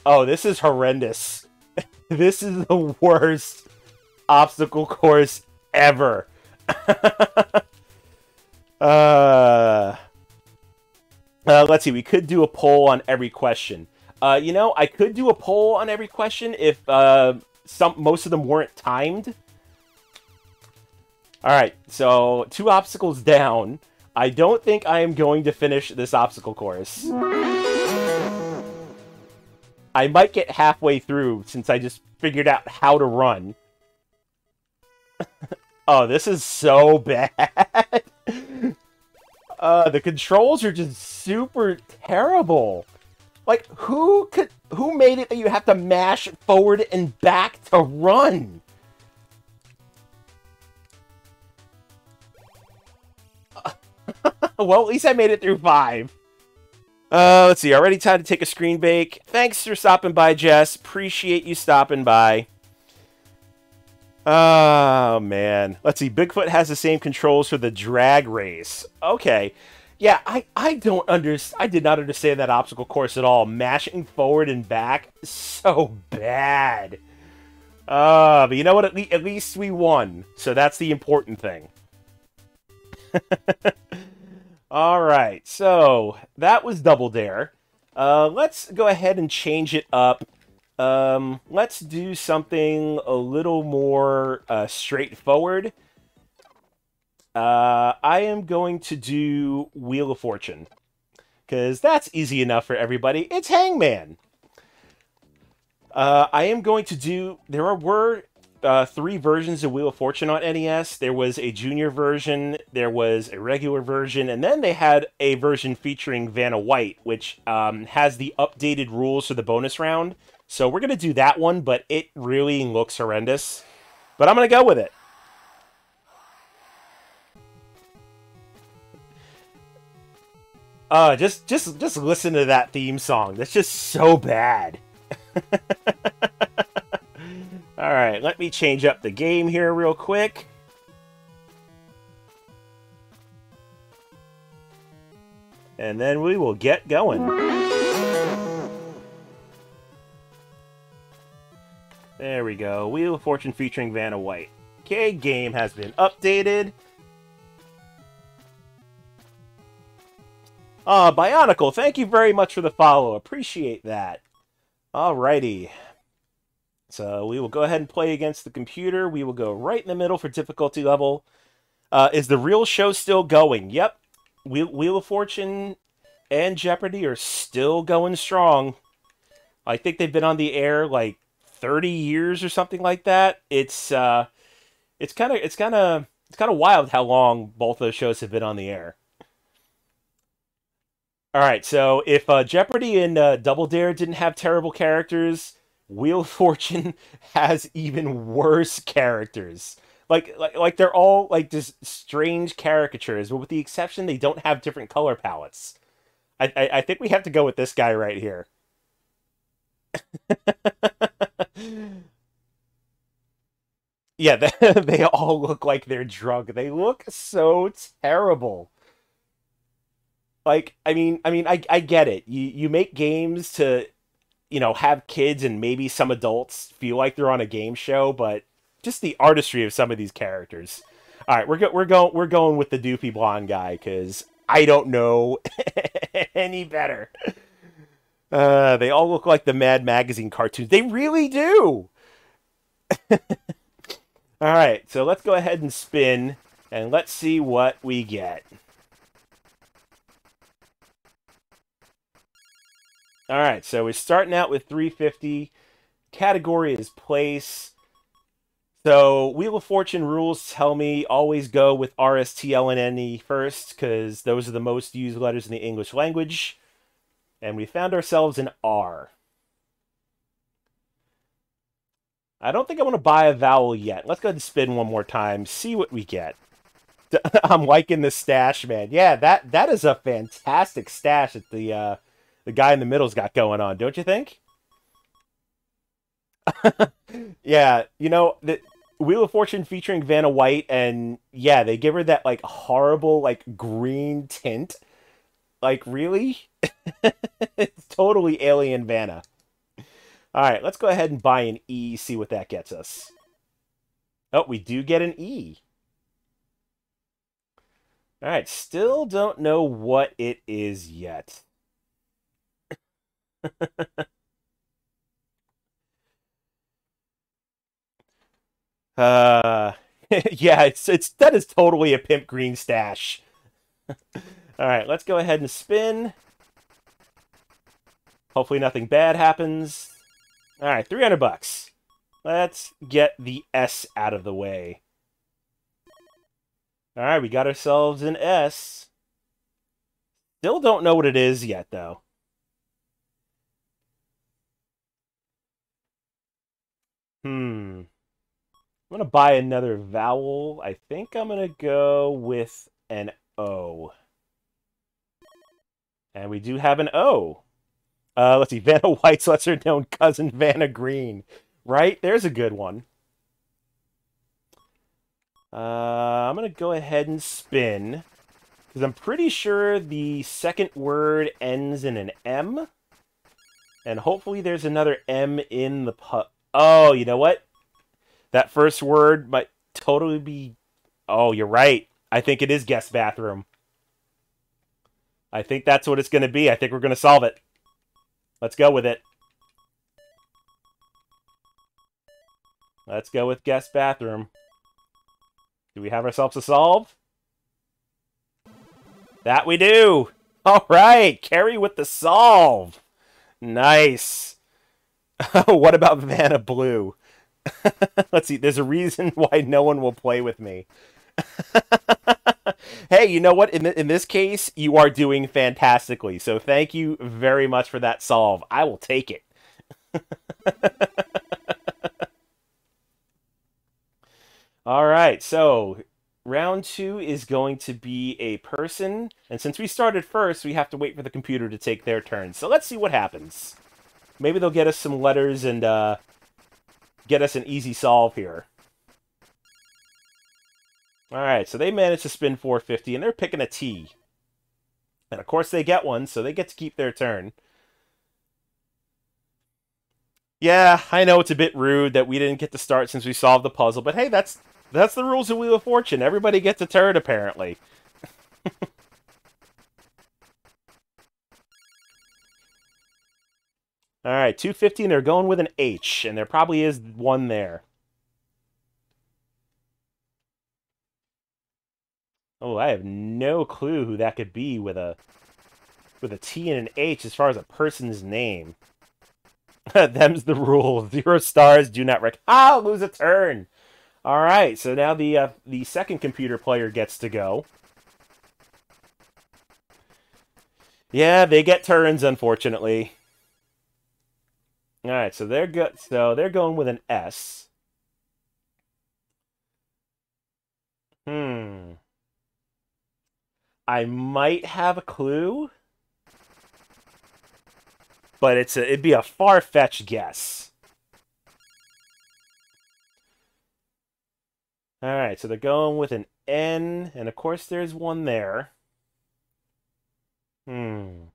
[SPEAKER 1] Oh, this is horrendous. this is the worst obstacle course ever. uh, uh, let's see. We could do a poll on every question. Uh, you know, I could do a poll on every question if uh, some most of them weren't timed. All right, so two obstacles down. I don't think I am going to finish this obstacle course. I might get halfway through since I just figured out how to run. oh, this is so bad. uh, the controls are just super terrible. Like, who could, who made it that you have to mash forward and back to run? well, at least I made it through five. Uh, let's see. Already time to take a screen bake. Thanks for stopping by, Jess. Appreciate you stopping by. Oh, man. Let's see. Bigfoot has the same controls for the drag race. Okay. Yeah, I, I don't understand. I did not understand that obstacle course at all. Mashing forward and back, so bad. Uh, but you know what? At, le at least we won. So that's the important thing. All right, so that was Double Dare. Uh, let's go ahead and change it up. Um, let's do something a little more uh, straightforward. Uh, I am going to do Wheel of Fortune. Because that's easy enough for everybody. It's Hangman. Uh, I am going to do... There are, were uh, three versions of Wheel of Fortune on NES. There was a junior version, there was a regular version, and then they had a version featuring Vanna White, which um, has the updated rules for the bonus round. So we're going to do that one, but it really looks horrendous. But I'm going to go with it. Uh, just just just listen to that theme song. That's just so bad. Alright, let me change up the game here real quick. And then we will get going. There we go. Wheel of Fortune featuring Vanna White. Okay, game has been updated. Ah, uh, Bionicle, thank you very much for the follow. Appreciate that. Alrighty. So we will go ahead and play against the computer. We will go right in the middle for difficulty level. Uh, is the real show still going? Yep. Wheel, of Fortune and Jeopardy are still going strong. I think they've been on the air like 30 years or something like that. It's uh, it's kind of it's kind of it's kind of wild how long both those shows have been on the air. All right, so if uh, Jeopardy and uh, Double Dare didn't have terrible characters, Wheel of Fortune has even worse characters. Like, like, like they're all like just strange caricatures, but with the exception they don't have different color palettes. I, I, I think we have to go with this guy right here. yeah, they, they all look like they're drunk. They look so terrible. Like, I mean, I mean, I, I get it. You you make games to you know, have kids and maybe some adults feel like they're on a game show, but just the artistry of some of these characters. All right, we're go- we're going we're going with the doofy blonde guy because I don't know any better. Uh, they all look like the Mad Magazine cartoons. They really do. all right, so let's go ahead and spin, and let's see what we get. All right, so we're starting out with 350. Category is place. So, Wheel of Fortune rules tell me always go with R, S, T, L, and N, E first, because those are the most used letters in the English language. And we found ourselves in R. I don't think I want to buy a vowel yet. Let's go ahead and spin one more time, see what we get. I'm liking the stash, man. Yeah, that that is a fantastic stash at the uh, the guy in the middle's got going on, don't you think? yeah, you know the Wheel of Fortune featuring Vanna White, and yeah, they give her that like horrible like green tint. Like really, it's totally alien Vanna. All right, let's go ahead and buy an E, see what that gets us. Oh, we do get an E. All right, still don't know what it is yet. uh, yeah, it's it's that is totally a pimp green stash. All right, let's go ahead and spin. Hopefully nothing bad happens. All right, 300 bucks. Let's get the S out of the way. All right, we got ourselves an S. Still don't know what it is yet, though. Hmm. I'm going to buy another vowel. I think I'm going to go with an O. And we do have an O. Uh, let's see. Vanna White's lesser known cousin, Vanna Green. Right? There's a good one. Uh, I'm going to go ahead and spin. Because I'm pretty sure the second word ends in an M. And hopefully there's another M in the Oh, you know what? That first word might totally be... Oh, you're right. I think it is guest bathroom. I think that's what it's going to be. I think we're going to solve it. Let's go with it. Let's go with guest bathroom. Do we have ourselves a solve? That we do! All right, Carrie with the solve. Nice. what about Vanna Blue? Let's see, there's a reason why no one will play with me. hey, you know what? In, th- in this case, you are doing fantastically. So thank you very much for that solve. I will take it. All right, so round two is going to be a person, and since we started first, we have to wait for the computer to take their turn. So let's see what happens. Maybe they'll get us some letters and uh, get us an easy solve here. All right, so they managed to spin 450, and they're picking a T. And of course they get one, so they get to keep their turn. Yeah, I know it's a bit rude that we didn't get to start since we solved the puzzle, but hey, that's that's the rules of Wheel of Fortune. Everybody gets a turn, apparently. All right, 250, and they're going with an H, and there probably is one there. Oh, I have no clue who that could be with a with a T and an H as far as a person's name. Them's the rule. Zero stars do not rec- Ah, lose a turn. All right, so now the uh, the second computer player gets to go. Yeah, they get turns, unfortunately. All right, so they're good. So they're going with an S. Hmm. I might have a clue, but it's a, it'd be a far fetched guess. All right, so they're going with an N, and of course there's one there. Hmm.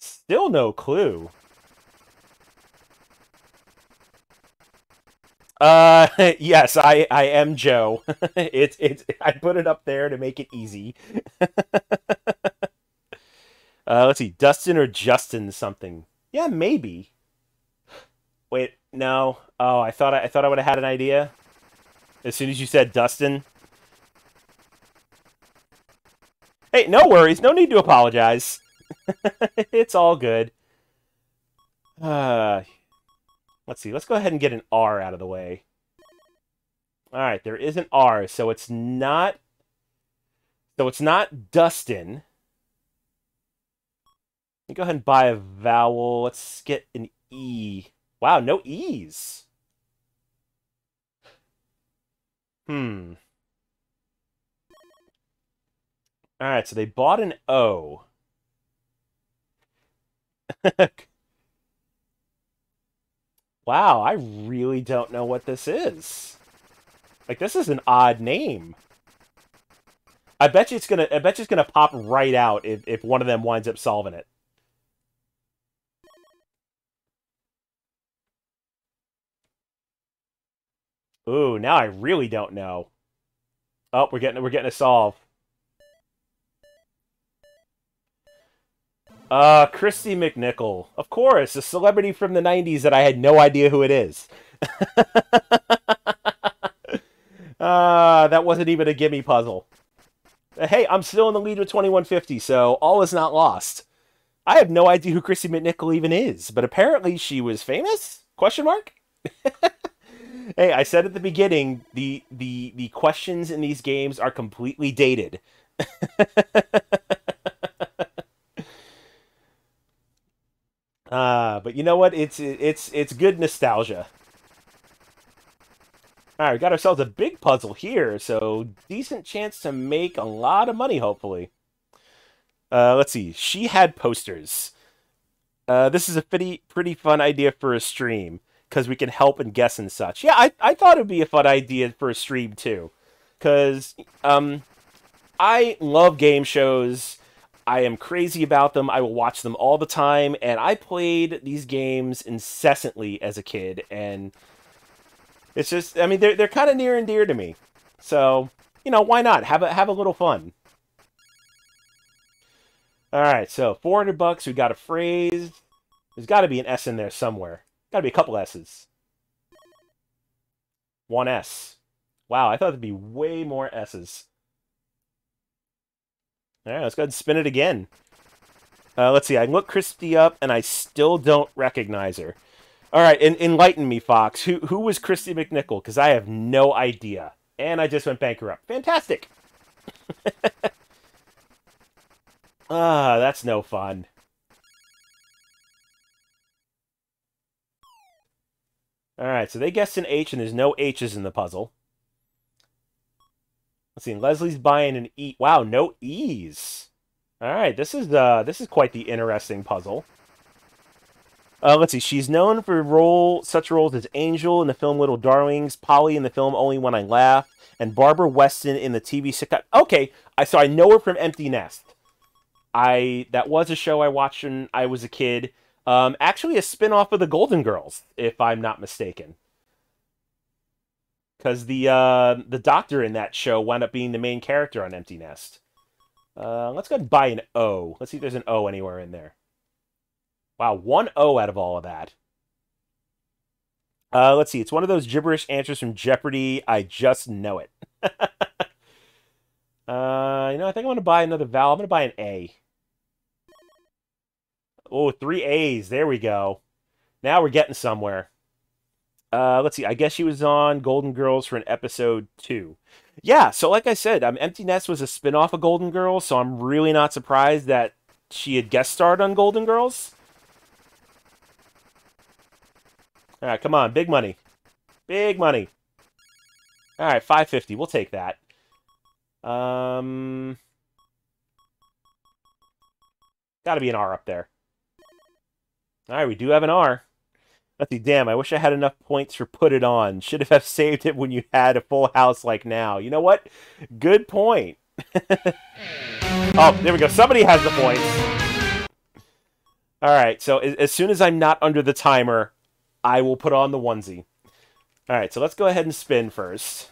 [SPEAKER 1] Still no clue. Uh, yes, I I am Joe. it's it's I put it up there to make it easy. uh, let's see, Dustin or Justin something. Yeah, maybe. Wait, no. Oh, I thought I, I thought I would have had an idea. As soon as you said Dustin. Hey, no worries. No need to apologize. it's all good. Uh, let's see. Let's go ahead and get an R out of the way. All right, there is an R, so it's not. So it's not Dustin. Let go ahead and buy a vowel. Let's get an E. Wow, no E's. Hmm. All right, so they bought an O. wow, I really don't know what this is. Like, this is an odd name. I bet you it's gonna. I bet you it's gonna pop right out if if one of them winds up solving it. Ooh, now I really don't know. Oh, we're getting we're getting a solve. Uh, Kristy McNichol. Of course, a celebrity from the 90s that I had no idea who it is. uh, that wasn't even a gimme puzzle. Hey, I'm still in the lead with 2150, so all is not lost. I have no idea who Kristy McNichol even is, but apparently she was famous? Question mark? hey, I said at the beginning, the the the questions in these games are completely dated. Ah, uh, but you know what? It's it's it's good nostalgia. All right, we got ourselves a big puzzle here, so decent chance to make a lot of money, hopefully. Uh, let's see. She had posters. Uh, this is a pretty pretty fun idea for a stream because we can help and guess and such. Yeah, I, I thought it'd be a fun idea for a stream too, because um, I love game shows. I am crazy about them. I will watch them all the time, and I played these games incessantly as a kid, and it's just I mean they're they're kind of near and dear to me. So, you know, why not? Have a have a little fun. All right, so 400 bucks, we got a phrase. There's got to be an S in there somewhere. Got to be a couple S's. One S. Wow, I thought there'd be way more S's. All right, let's go ahead and spin it again. Uh, let's see, I look Kristy up, and I still don't recognize her. All right, en enlighten me, Fox. Who who was Kristy McNichol? Because I have no idea. And I just went bankrupt. Fantastic. ah, that's no fun. Alright, so they guessed an H and there's no H's in the puzzle. Let's see, Leslie's buying an E. Wow, no E's. Alright, this is uh this is quite the interesting puzzle. Uh, let's see, she's known for role such roles as Angel in the film Little Darlings, Polly in the film Only When I Laugh, and Barbara Weston in the TV sitcom. Okay, I so I know her from Empty Nest. I that was a show I watched when I was a kid. Um, actually, a spin-off of the Golden Girls, if I'm not mistaken. Because the uh, the doctor in that show wound up being the main character on Empty Nest. Uh, let's go and buy an O. Let's see if there's an O anywhere in there. Wow, one O out of all of that. Uh, let's see. It's one of those gibberish answers from Jeopardy. I just know it. uh, you know, I think I'm going to buy another vowel. I'm going to buy an A. Oh, three A's. There we go. Now we're getting somewhere. Uh, let's see. I guess she was on Golden Girls for an episode two. Yeah, so like I said, um, Empty Nest was a spin-off of Golden Girls, so I'm really not surprised that she had guest starred on Golden Girls. All right, come on, big money. Big money. All right, 550. We'll take that. Um, got to be an R up there. All right, we do have an R. Let's see. Damn, I wish I had enough points for put it on. Should have saved it when you had a full house like now. You know what? Good point. oh, there we go. Somebody has the points. All right, so as soon as I'm not under the timer, I will put on the onesie. All right, so let's go ahead and spin first.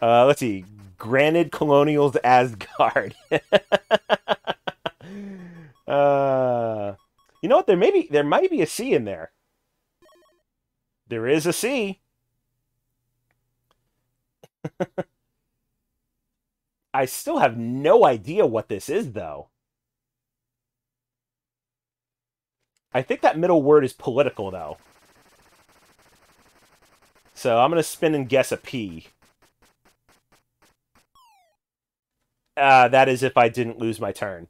[SPEAKER 1] Uh, let's see. Granted Colonials Asgard. Uh, you know what? There may be there might be a C in there. There is a C. I still have no idea what this is, though. I think that middle word is political, though. so I'm going to spin and guess a P. Uh, that is if I didn't lose my turn.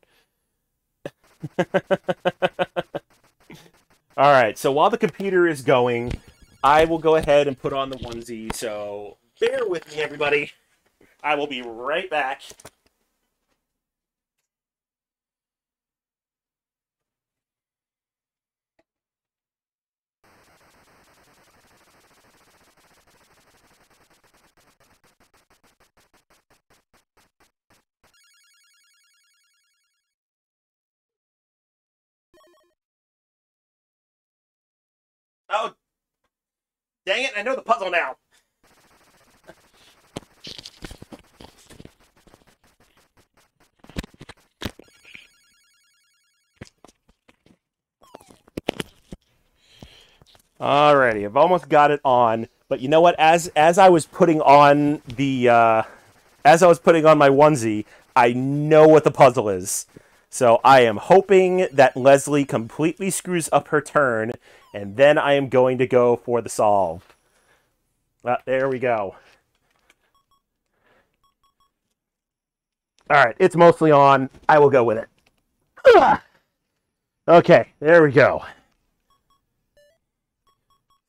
[SPEAKER 1] All right, so while the computer is going, I will go ahead and put on the onesie. So bear with me, everybody. I will be right back. Oh, dang it, I know the puzzle now. Alrighty, I've almost got it on, but you know what? As as I was putting on the uh, as I was putting on my onesie, I know what the puzzle is. So I am hoping that Leslie completely screws up her turn, and then I am going to go for the solve. Uh, there we go. All right, it's mostly on. I will go with it. Ugh. Okay, there we go.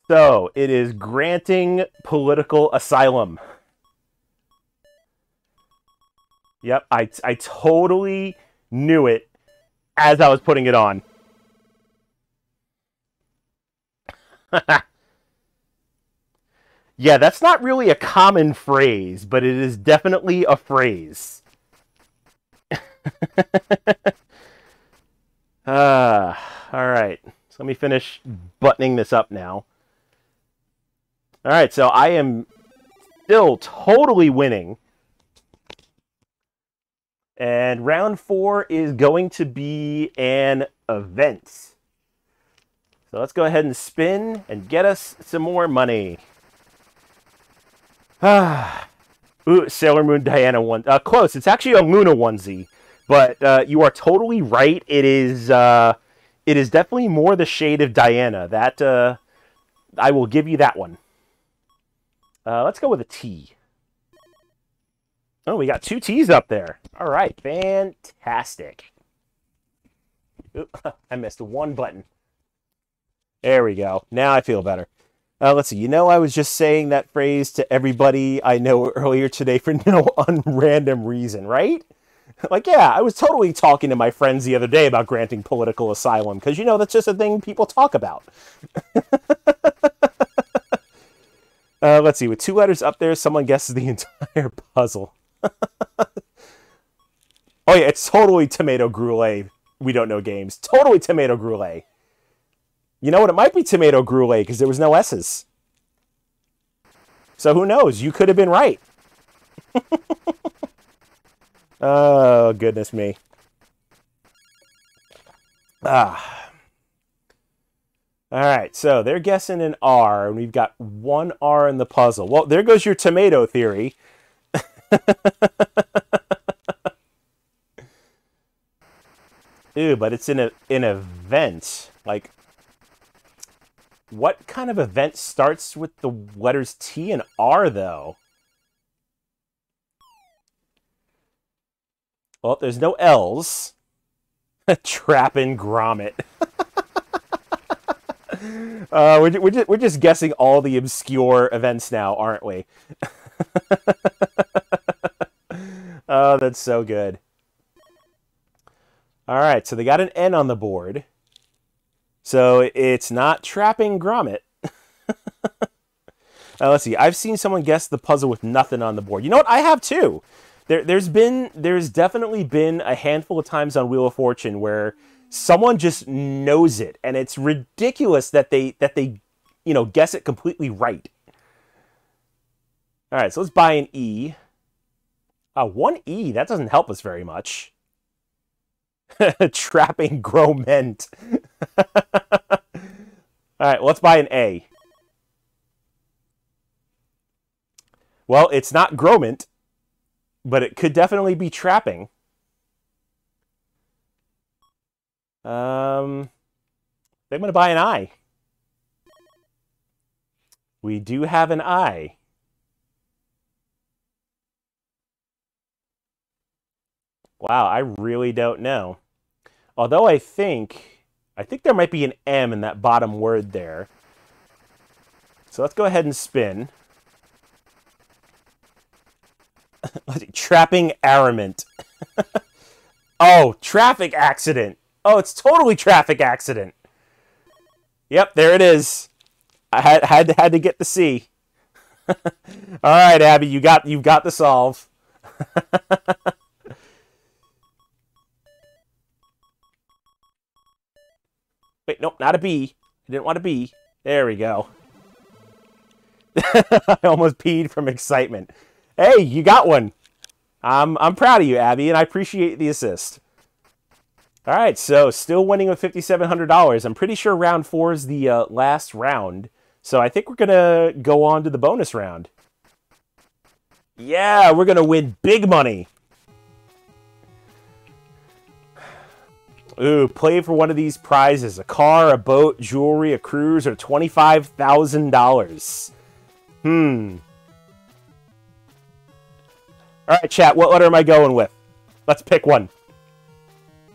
[SPEAKER 1] So it is granting political asylum. Yep, I, I totally knew it as I was putting it on. yeah, that's not really a common phrase, but it is definitely a phrase. Ah, all right. So let me finish buttoning this up now. All right, so I am still totally winning. And round four is going to be an event. So let's go ahead and spin and get us some more money. Ah, Ooh, Sailor Moon Diana one. Uh, close. It's actually a Luna onesie, but uh, you are totally right. It is. Uh, it is definitely more the shade of Diana. That uh, I will give you that one. Uh, let's go with a T. Oh, we got two T's up there. All right, fantastic. I missed one button. There we go. Now I feel better. Uh, let's see. You know, I was just saying that phrase to everybody I know earlier today for no unrandom reason, right? Like, yeah, I was totally talking to my friends the other day about granting political asylum because, you know, that's just a thing people talk about. Uh, let's see. With two letters up there, someone guesses the entire puzzle. oh yeah, it's totally tomato gruel. We don't know games. Totally tomato gruel. You know what? It might be tomato gruel because there was no S's. So who knows? You could have been right. oh, goodness me. Ah. All right, so they're guessing an R, and we've got one R in the puzzle. Well, there goes your tomato theory. Ew, but it's in a an event. Like, what kind of event starts with the letters T and R, though? Well, there's no L's. Trapping Gromit. Uh, we're, we're, just, we're just guessing all the obscure events now, aren't we? oh, that's so good. All right, so they got an N on the board. So it's not trapping Gromit. Now, uh, let's see. I've seen someone guess the puzzle with nothing on the board. You know what? I have too. There, there's been, there's definitely been a handful of times on Wheel of Fortune where someone just knows it and it's ridiculous that they that they you know guess it completely right all right so let's buy an e. Uh, one e that doesn't help us very much. Trapping groment all right let's buy an a. Well it's not groment but it could definitely be trapping. Um, I'm going to buy an eye. We do have an I. Wow, I really don't know. Although I think, I think there might be an M in that bottom word there. So let's go ahead and spin. Trapping armament. oh, traffic accident. Oh, it's totally traffic accident. Yep, there it is. I had had to, had to get the C. All right, Abby, you got you've got the solve. Wait, nope, not a B. I didn't want a B. There we go. I almost peed from excitement. Hey, you got one. I'm I'm proud of you, Abby, and I appreciate the assist. All right, so still winning with $5,700. I'm pretty sure round four is the uh, last round. So I think we're going to go on to the bonus round. Yeah, we're going to win big money. Ooh, play for one of these prizes. A car, a boat, jewelry, a cruise, or $25,000. Hmm. All right, chat, what letter am I going with? Let's pick one.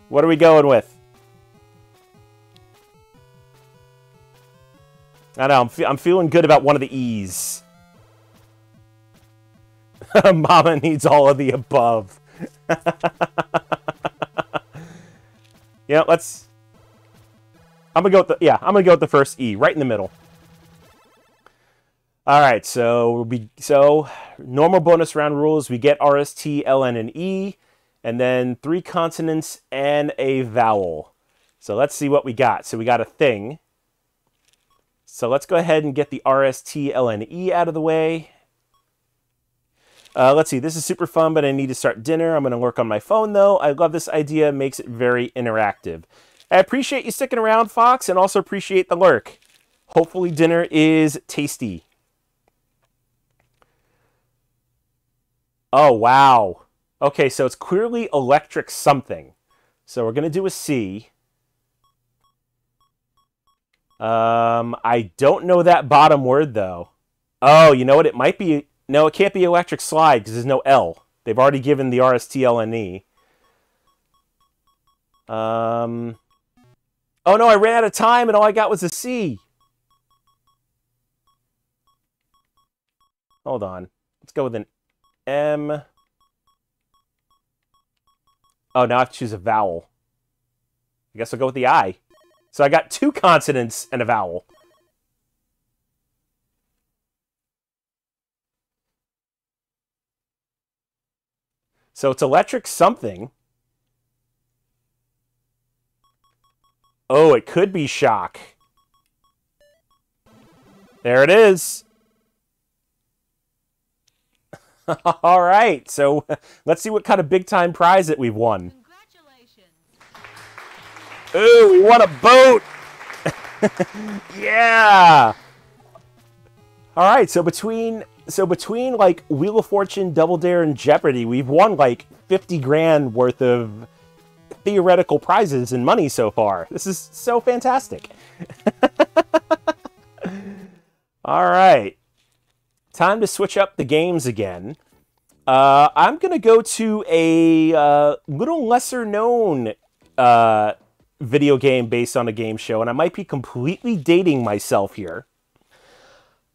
[SPEAKER 1] What are we going with? I know, I'm, fe I'm feeling good about one of the E's. Mama needs all of the above. yeah, let's... I'm gonna go with the... Yeah, I'm gonna go with the first E, right in the middle. Alright, so, we'll be... so normal bonus round rules, we get RST, LN, and E and then three consonants and a vowel. So let's see what we got. So we got a thing. So let's go ahead and get the RSTLNE out of the way. Uh, let's see, this is super fun, but I need to start dinner. I'm going to work on my phone, though. I love this idea. Makes it very interactive. I appreciate you sticking around, Fox, and also appreciate the lurk. Hopefully dinner is tasty. Oh, wow. Okay, so it's clearly electric something. So we're going to do a C. Um, I don't know that bottom word, though. Oh, you know what? It might be... No, it can't be electric slide because there's no L. They've already given the RSTLNE. Um... Oh, no, I ran out of time and all I got was a C. Hold on. Let's go with an M... Oh, now I have to choose a vowel. I guess I'll go with the I. So I got two consonants and a vowel. So it's electric something. Oh, it could be shock. There it is. All right, so let's see what kind of big time prize that we've won. Ooh, we won a boat! yeah! All right, so between so between like Wheel of Fortune, Double Dare, and Jeopardy, we've won like 50 grand worth of theoretical prizes and money so far. This is so fantastic. All right. Time to switch up the games again. Uh, I'm going to go to a uh, little lesser known uh, video game based on a game show, and I might be completely dating myself here.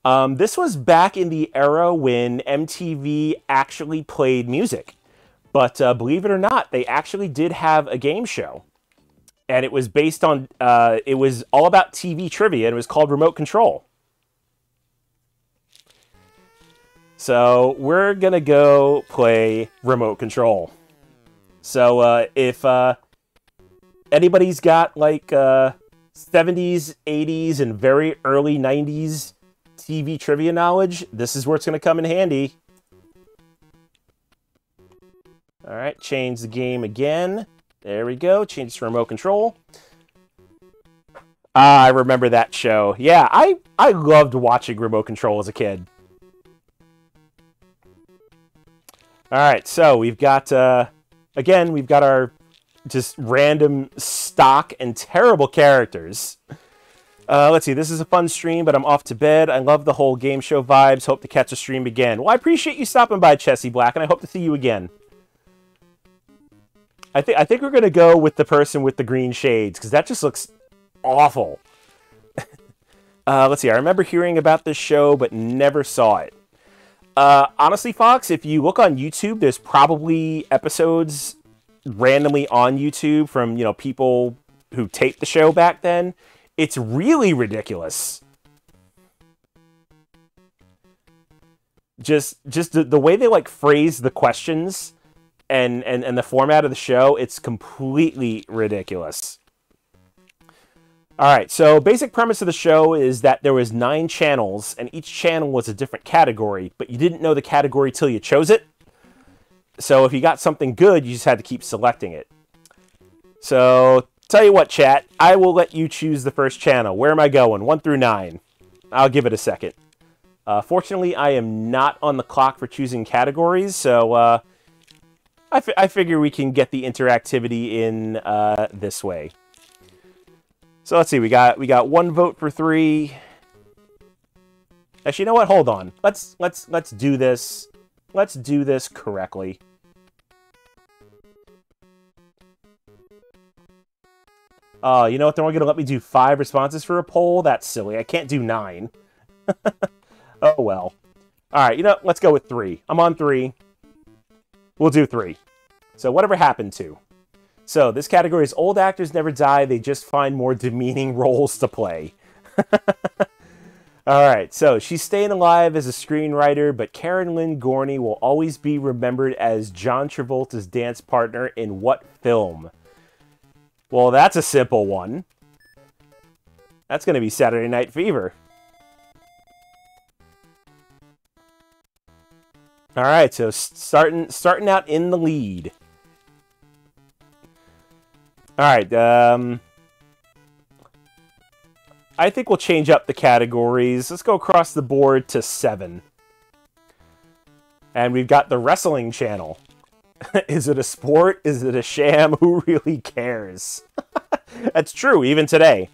[SPEAKER 1] Um, this was back in the era when MTV actually played music. But uh, believe it or not, they actually did have a game show. And it was based on, uh, it was all about TV trivia, and it was called Remote Control. So we're gonna go play remote control. So uh, if uh, anybody's got like uh, 70s, 80s, and very early 90s TV trivia knowledge, this is where it's gonna come in handy. All right, change the game again. There we go. Change to remote control. Ah, I remember that show. Yeah, I I loved watching remote control as a kid. All right, so we've got, uh, again, we've got our just random stock and terrible characters. Uh, let's see. This is a fun stream, but I'm off to bed. I love the whole game show vibes. Hope to catch a stream again. Well, I appreciate you stopping by, Chessie Black, and I hope to see you again. I think I think we're gonna go with the person with the green shades because that just looks awful. uh, let's see. I remember hearing about this show, but never saw it. Uh, honestly, Fox, if you look on YouTube, there's probably episodes randomly on YouTube from you know people who taped the show back then. It's really ridiculous. Just just the, the way they like phrase the questions and, and and the format of the show, it's completely ridiculous. All right, so basic premise of the show is that there was nine channels, and each channel was a different category, but you didn't know the category till you chose it. So if you got something good, you just had to keep selecting it. So tell you what, chat, I will let you choose the first channel. Where am I going? One through nine. I'll give it a second. Uh, fortunately, I am not on the clock for choosing categories, so uh, I, I figure we can get the interactivity in uh, this way. So let's see. We got we got one vote for three. Actually, you know what? Hold on. Let's let's let's do this. Let's do this correctly. Uh, you know what? They're only going to let me do five responses for a poll? That's silly. I can't do nine. oh, well. All right, you know, let's go with three. I'm on three. We'll do three. So whatever happened to. So this category is old actors never die, they just find more demeaning roles to play. All right, so she's staying alive as a screenwriter, but Karen Lynn Gorney will always be remembered as John Travolta's dance partner in what film? Well, that's a simple one. That's going to be Saturday Night Fever. All right, so starting starting out in the lead. All right. Um, I think we'll change up the categories. Let's go across the board to seven. And we've got the wrestling channel. Is it a sport? Is it a sham? Who really cares? That's true, even today.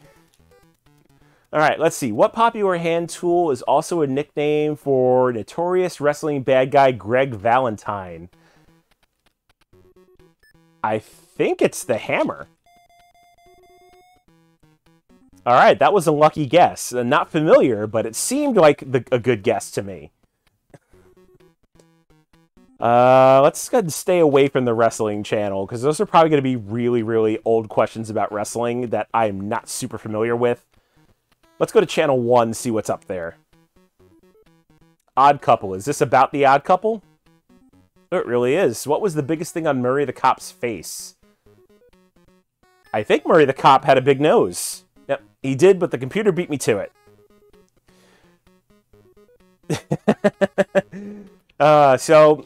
[SPEAKER 1] All right, let's see. What popular hand tool is also a nickname for notorious wrestling bad guy Greg Valentine? I think it's the hammer. All right, that was a lucky guess. Uh, not familiar, but it seemed like the, a good guess to me. Uh, let's stay away from the wrestling channel because those are probably going to be really, really old questions about wrestling that I'm not super familiar with. Let's go to channel one, see what's up there. Odd Couple. Is this about the Odd Couple? It really is. What was the biggest thing on Murray the Cop's face? I think Murray the Cop had a big nose. Yep, he did, but the computer beat me to it. uh, so,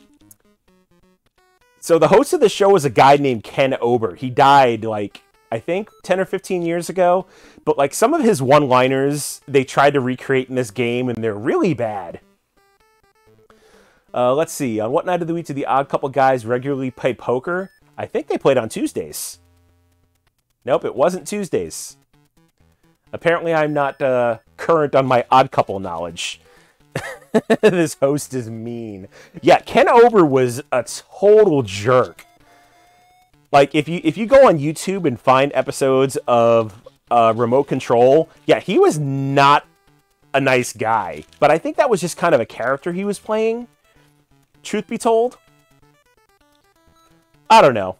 [SPEAKER 1] so the host of the show was a guy named Ken Ober. He died like I think 10 or 15 years ago, but like some of his one-liners they tried to recreate in this game, and they're really bad. Uh, let's see. On what night of the week do the Odd Couple guys regularly play poker? I think they played on Tuesdays. Nope, it wasn't Tuesdays. Apparently, I'm not uh, current on my Odd Couple knowledge. this host is mean. Yeah, Ken Ober was a total jerk. Like if you if you go on YouTube and find episodes of uh, Remote Control, yeah, he was not a nice guy. But I think that was just kind of a character he was playing. Truth be told, I don't know.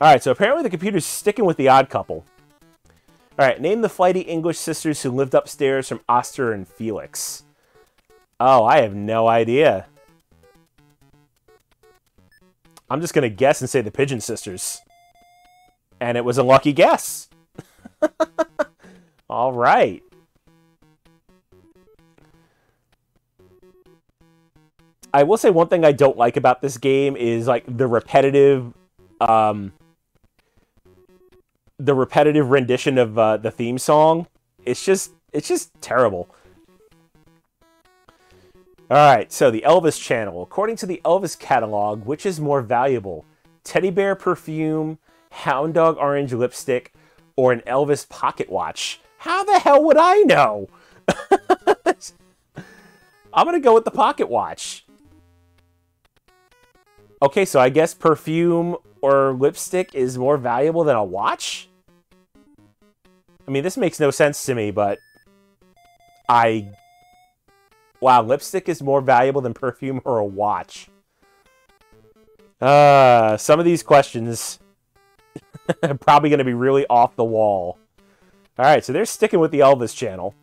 [SPEAKER 1] Alright, so apparently the computer's sticking with the odd couple. Alright, name the flighty English sisters who lived upstairs from Oscar and Felix. Oh, I have no idea. I'm just going to guess and say the Pigeon Sisters. And it was a lucky guess. All right. I will say one thing I don't like about this game is like the repetitive um, the repetitive rendition of uh, the theme song. It's just it's just terrible. All right, so the Elvis channel. According to the Elvis catalog, which is more valuable? Teddy bear perfume, hound dog orange lipstick, or an Elvis pocket watch? How the hell would I know? I'm gonna go with the pocket watch. Okay, so I guess perfume or lipstick is more valuable than a watch? I mean, this makes no sense to me, but I... Wow, lipstick is more valuable than perfume or a watch. Uh, some of these questions are probably going to be really off the wall. Alright, so they're sticking with the Elvis channel.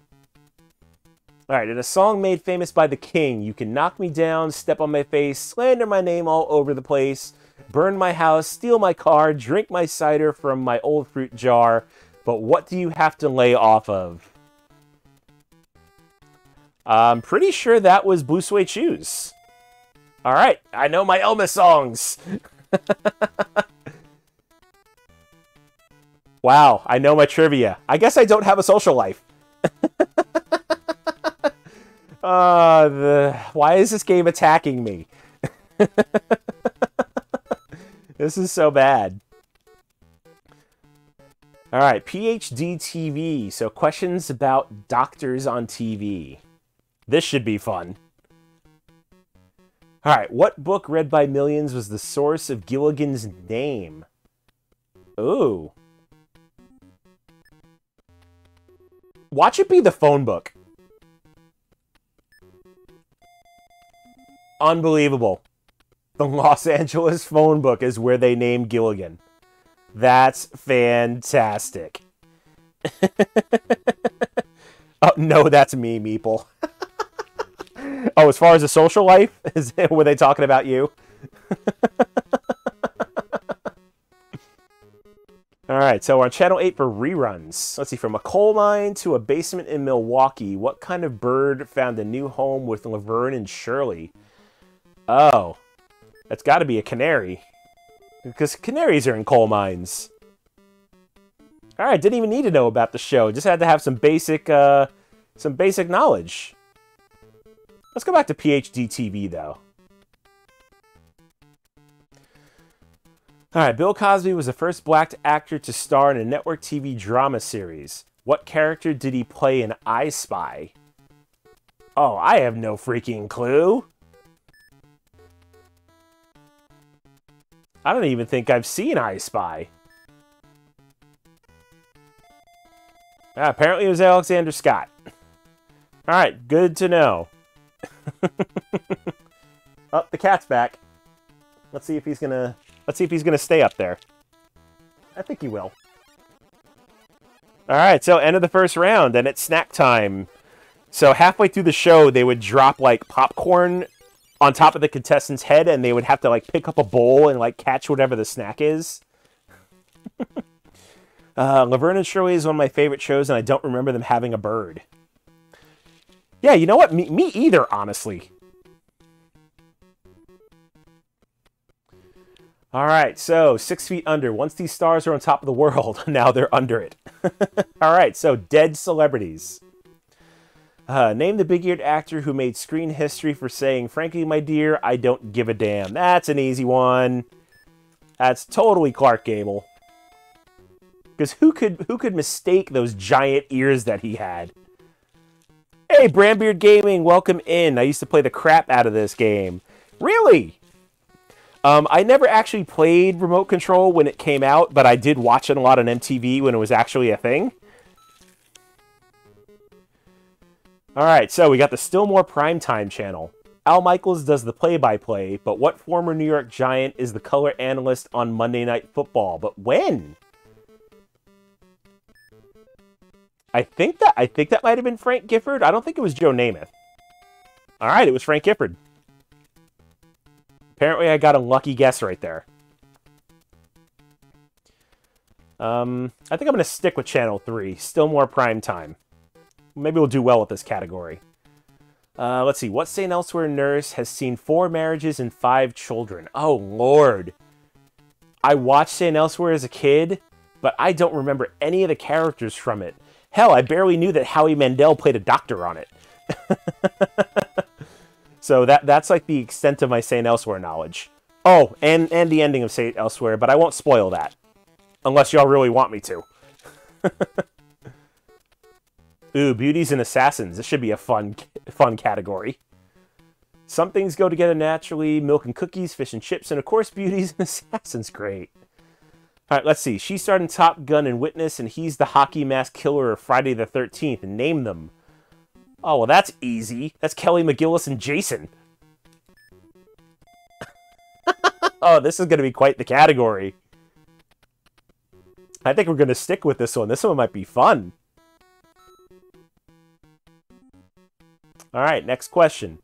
[SPEAKER 1] Alright, in a song made famous by the king, you can knock me down, step on my face, slander my name all over the place, burn my house, steal my car, drink my cider from my old fruit jar, but what do you have to lay off of? I'm pretty sure that was Blue Suede Shoes. Alright, I know my Elma songs! wow, I know my trivia. I guess I don't have a social life. uh, the... Why is this game attacking me? this is so bad. All right, PhD TV. So questions about doctors on TV. This should be fun. All right, what book read by millions was the source of Gilligan's name? Ooh. Watch it be the phone book. Unbelievable. The Los Angeles phone book is where they named Gilligan. That's fantastic. oh, no, that's me, Meeple. oh, as far as the social life, is were they talking about you? All right, so on Channel 8 for reruns. Let's see, from a coal mine to a basement in Milwaukee, what kind of bird found a new home with Laverne and Shirley? Oh, that's got to be a canary. Because canaries are in coal mines. Alright, didn't even need to know about the show. Just had to have some basic, uh, some basic knowledge. Let's go back to PhD TV, though. Alright, Bill Cosby was the first black actor to star in a network TV drama series. What character did he play in I Spy? Oh, I have no freaking clue. I don't even think I've seen I Spy. Ah, apparently it was Alexander Scott. Alright, good to know. oh, the cat's back. Let's see if he's gonna let's see if he's gonna stay up there. I think he will. Alright, so end of the first round, and it's snack time. So halfway through the show, they would drop like popcorn on top of the contestant's head and they would have to like pick up a bowl and like catch whatever the snack is. uh, Laverne and Shirley is one of my favorite shows and I don't remember them having a bird. Yeah, you know what? Me, me either, honestly. All right, so six feet under. Once these stars are on top of the world, now they're under it. All right, so dead celebrities. Uh, name the big-eared actor who made screen history for saying, frankly, my dear, I don't give a damn. That's an easy one. That's totally Clark Gable. Because who could who could mistake those giant ears that he had? Hey, Brandbeard Gaming, welcome in. I used to play the crap out of this game. Really? Um, I never actually played Remote Control when it came out, but I did watch it a lot on MTV when it was actually a thing. All right, so we got the Stillmore Primetime channel. Al Michaels does the play-by-play, -play, but what former New York Giant is the color analyst on Monday Night Football? But when? I think that I think that might have been Frank Gifford. I don't think it was Joe Namath. All right, it was Frank Gifford. Apparently, I got a lucky guess right there. Um, I think I'm to stick with Channel 3. Still more prime time maybe we'll do well with this category. Uh, let's see. What St. Elsewhere nurse has seen four marriages and five children? Oh, Lord. I watched St. Elsewhere as a kid, but I don't remember any of the characters from it. Hell, I barely knew that Howie Mandel played a doctor on it. so that that's like the extent of my St. Elsewhere knowledge. Oh, and, and the ending of St. Elsewhere, but I won't spoil that. Unless y'all really want me to. Ooh, beauties and assassins. This should be a fun, fun category. Some things go together naturally. Milk and cookies, fish and chips, and of course, beauties and assassins. Great. All right, let's see. She starred in Top Gun and Witness, and he's the hockey mask killer of Friday the 13th. Name them. Oh, well, that's easy. That's Kelly McGillis and Jason. oh, this is going to be quite the category. I think we're going to stick with this one. This one might be fun. All right, next question.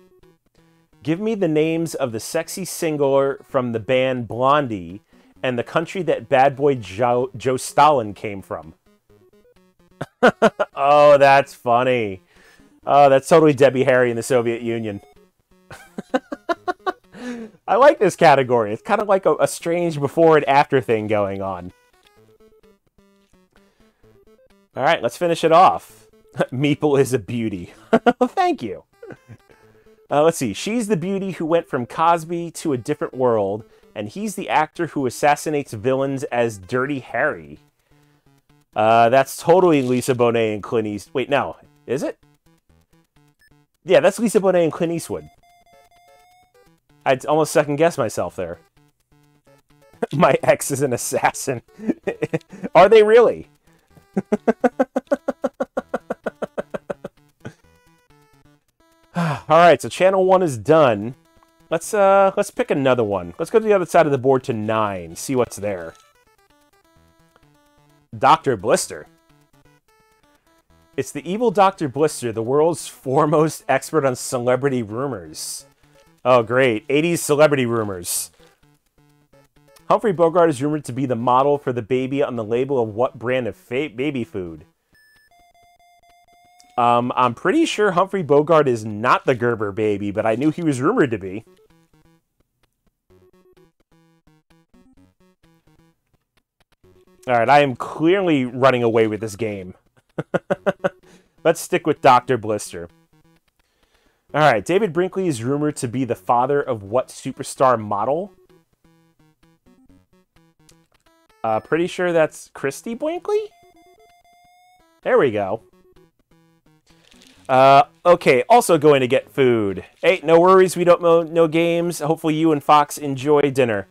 [SPEAKER 1] Give me the names of the sexy singer from the band Blondie and the country that Bad Boy Joe, Joe Stalin came from. oh, that's funny. Oh, that's totally Debbie Harry in the Soviet Union. I like this category. It's kind of like a, a strange before and after thing going on. All right, let's finish it off. Meeple is a beauty. Thank you. Uh, let's see. She's the beauty who went from Cosby to a different world, and he's the actor who assassinates villains as Dirty Harry. Uh, that's totally Lisa Bonet and Clint Eastwood. Wait, no. Is it? Yeah, that's Lisa Bonet and Clint Eastwood. I'd almost second guess myself there. My ex is an assassin. Are they really? All right, so channel one is done. Let's uh let's pick another one. Let's go to the other side of the board to nine. See what's there. Dr. Blister. It's the evil Dr. Blister, the world's foremost expert on celebrity rumors. Oh, great. 80s celebrity rumors. Humphrey Bogart is rumored to be the model for the baby on the label of what brand of baby food? Um, I'm pretty sure Humphrey Bogart is not the Gerber baby, but I knew he was rumored to be. Alright, I am clearly running away with this game. Let's stick with Dr. Blister. Alright, David Brinkley is rumored to be the father of what superstar model? Uh, pretty sure that's Christie Brinkley? There we go. Uh, okay, also going to get food. Hey, no worries, we don't know no games. Hopefully you and Fox enjoy dinner.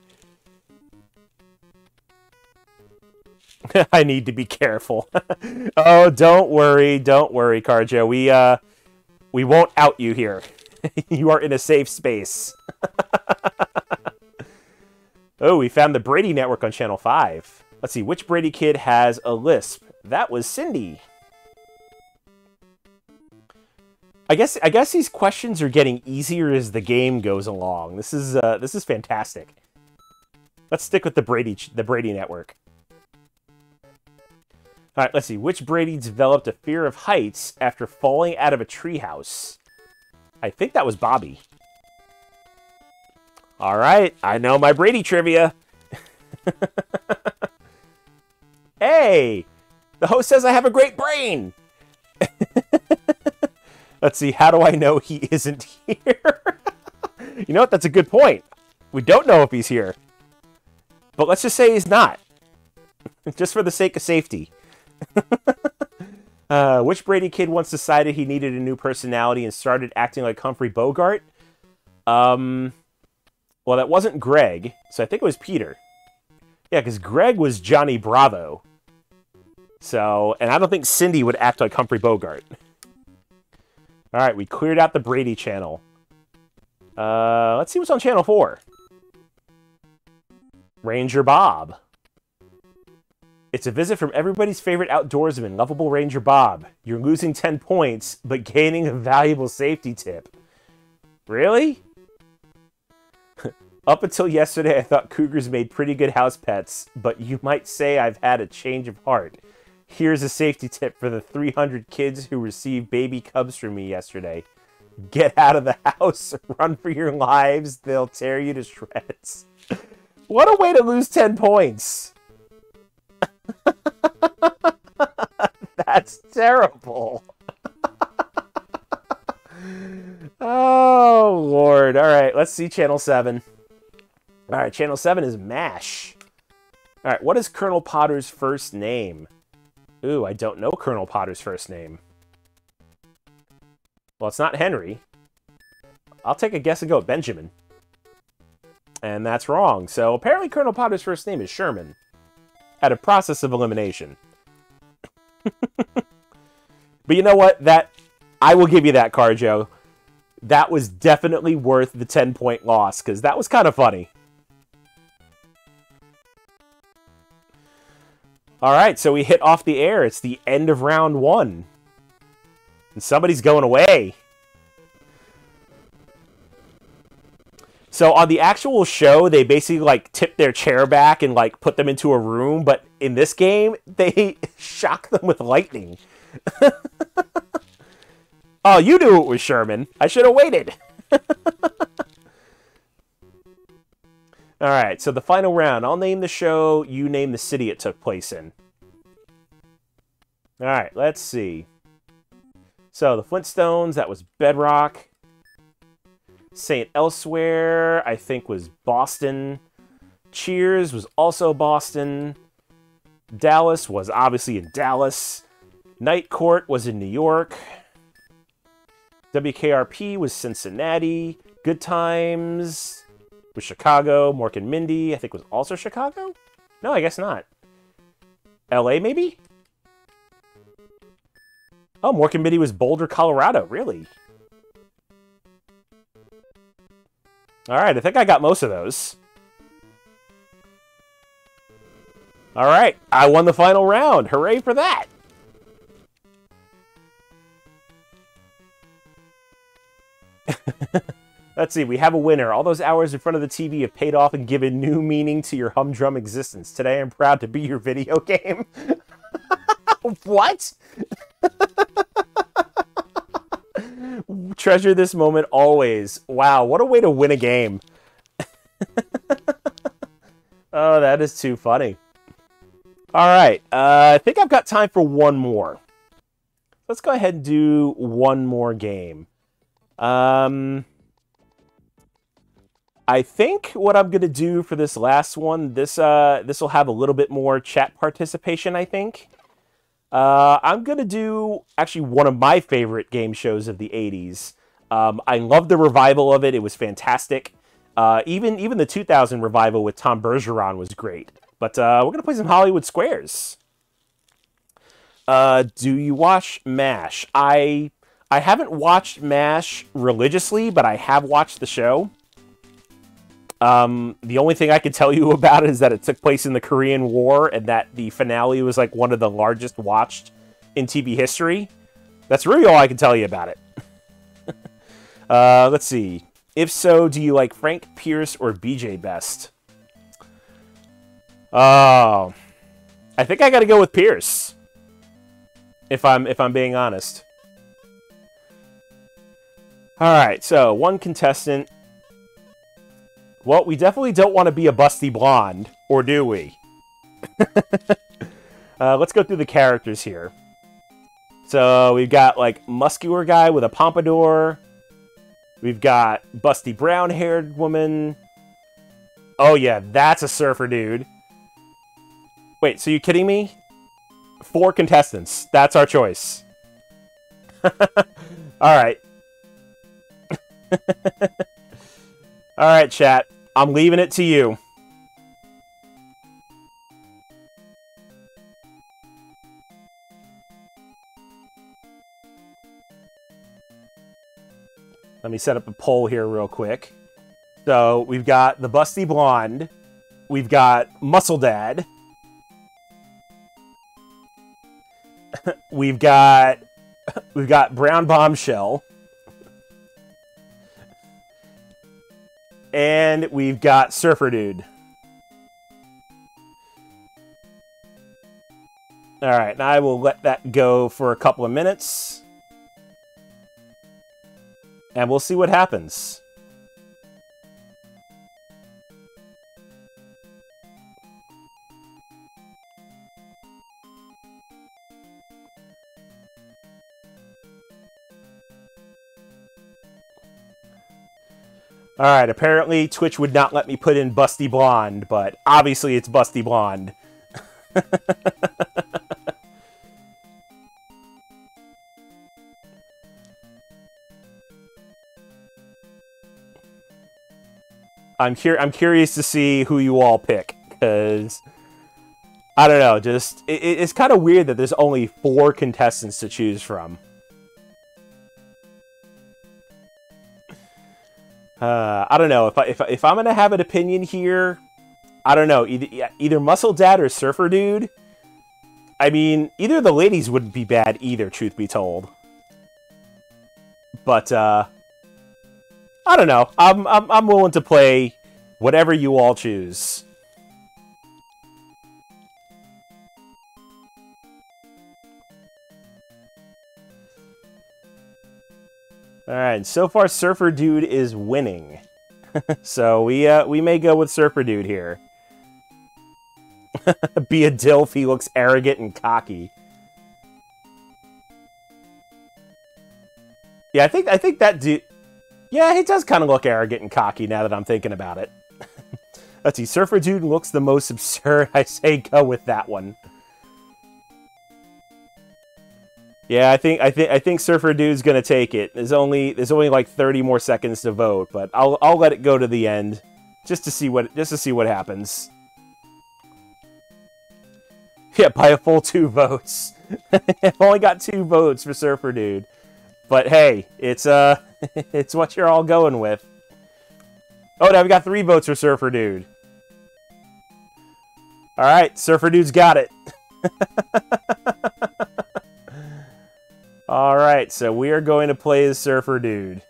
[SPEAKER 1] I need to be careful. oh, don't worry, don't worry, Carjo. We uh we won't out you here. you are in a safe space. oh, we found the Brady Network on Channel 5. Let's see, which Brady kid has a lisp? That was Cindy. I guess I guess these questions are getting easier as the game goes along. This is uh, this is fantastic. Let's stick with the Brady the Brady network. All right, let's see. Which Brady developed a fear of heights after falling out of a treehouse? I think that was Bobby. All right, I know my Brady trivia. hey, the host says I have a great brain. Let's see, how do I know he isn't here? you know what? That's a good point. We don't know if he's here. But let's just say he's not. just for the sake of safety. uh, which Brady kid once decided he needed a new personality and started acting like Humphrey Bogart? Um, well, that wasn't Greg, so I think it was Peter. Yeah, because Greg was Johnny Bravo. So, and I don't think Cindy would act like Humphrey Bogart. All right, we cleared out the Brady channel. Uh, let's see what's on channel 4. Ranger Bob. It's a visit from everybody's favorite outdoorsman, lovable Ranger Bob. You're losing 10 points, but gaining a valuable safety tip. Really? Up until yesterday, I thought cougars made pretty good house pets, but you might say I've had a change of heart. Here's a safety tip for the 300 kids who received baby cubs from me yesterday. Get out of the house, run for your lives, they'll tear you to shreds. What a way to lose 10 points! That's terrible. oh, Lord. All right, let's see Channel 7. All right, Channel 7 is MASH. All right, what is Colonel Potter's first name? Ooh, I don't know Colonel Potter's first name. Well, it's not Henry. I'll take a guess and go Benjamin. And that's wrong. So apparently Colonel Potter's first name is Sherman. At a process of elimination. but you know what? That I will give you that card, Joe. That was definitely worth the 10 point loss, because that was kind of funny. Alright, so we hit off the air. It's the end of round one. And somebody's going away. So on the actual show, they basically like tip their chair back and like put them into a room, but in this game, they shock them with lightning. oh, you knew it was Sherman. I should have waited. All right, so the final round. I'll name the show, you name the city it took place in. All right, let's see. So the Flintstones, that was Bedrock. St. Elsewhere, I think, was Boston. Cheers was also Boston. Dallas was obviously in Dallas. Night Court was in New York. WKRP was Cincinnati. Good Times was Chicago. Mork and Mindy, I think, was also Chicago? No, I guess not. LA, maybe? Oh, Mork and Mindy was Boulder, Colorado. Really? All right, I think I got most of those. All right, I won the final round. Hooray for that. Let's see, we have a winner. All those hours in front of the TV have paid off and given new meaning to your humdrum existence. Today I'm proud to be your video game. what? Treasure this moment always. Wow, what a way to win a game. oh, that is too funny. All right, uh, I think I've got time for one more. Let's go ahead and do one more game. Um, I think what I'm going to do for this last one, this uh, this will have a little bit more chat participation, I think. Uh, I'm going to do actually one of my favorite game shows of the 80s. Um, I love the revival of it. It was fantastic. Uh, even even the 2000 revival with Tom Bergeron was great. But uh, we're to play some Hollywood Squares. Uh, do you watch MASH? I I haven't watched MASH religiously, but I have watched the show. Um, the only thing I can tell you about it is that it took place in the Korean War and that the finale was like one of the largest watched in TV history. That's really all I can tell you about it. uh, let's see. If so, do you like Frank Pierce or BJ best? Oh, I think I got to go with Pierce. If I'm if I'm being honest. All right, so one contestant well, we definitely don't want to be a busty blonde, or do we? uh, let's go through the characters here. So we've got like muscular guy with a pompadour. We've got busty brown haired woman. Oh yeah, that's a surfer dude. Wait, so you kidding me? Four contestants. That's our choice. Alright. Alright, chat. I'm leaving it to you. Let me set up a poll here real quick. So we've got the Busty Blonde. We've got Muscle Dad. we've got we've got Brown Bombshell. And we've got Surfer Dude. Alright, I will let that go for a couple of minutes. And we'll see what happens. All right, apparently Twitch would not let me put in Busty Blonde, but obviously it's Busty Blonde. I'm here. I'm curious to see who you all pick because I don't know. Just it, it's kind of weird that there's only four contestants to choose from. Uh, I don't know if I, if if I'm gonna have an opinion here. I don't know either either Muscle Dad or Surfer Dude. I mean, either of the ladies wouldn't be bad either, truth be told. But uh, I don't know. I'm I'm I'm willing to play whatever you all choose. Alright, so far Surfer Dude is winning. so we uh, we may go with Surfer Dude here. Be a dilf, he looks arrogant and cocky. Yeah, I think I think that dude Yeah, he does kind of look arrogant and cocky now that I'm thinking about it. Let's see, Surfer Dude looks the most absurd. I say go with that one. Yeah, I think I think I think Surfer Dude's gonna take it. There's only there's only like 30 more seconds to vote, but I'll I'll let it go to the end, just to see what just to see what happens. Yeah, by a full two votes. I've only got two votes for Surfer Dude, but hey, it's uh, it's what you're all going with. Oh, now we got three votes for Surfer Dude. All right, Surfer Dude's got it. Alright, so we are going to play as Surfer Dude.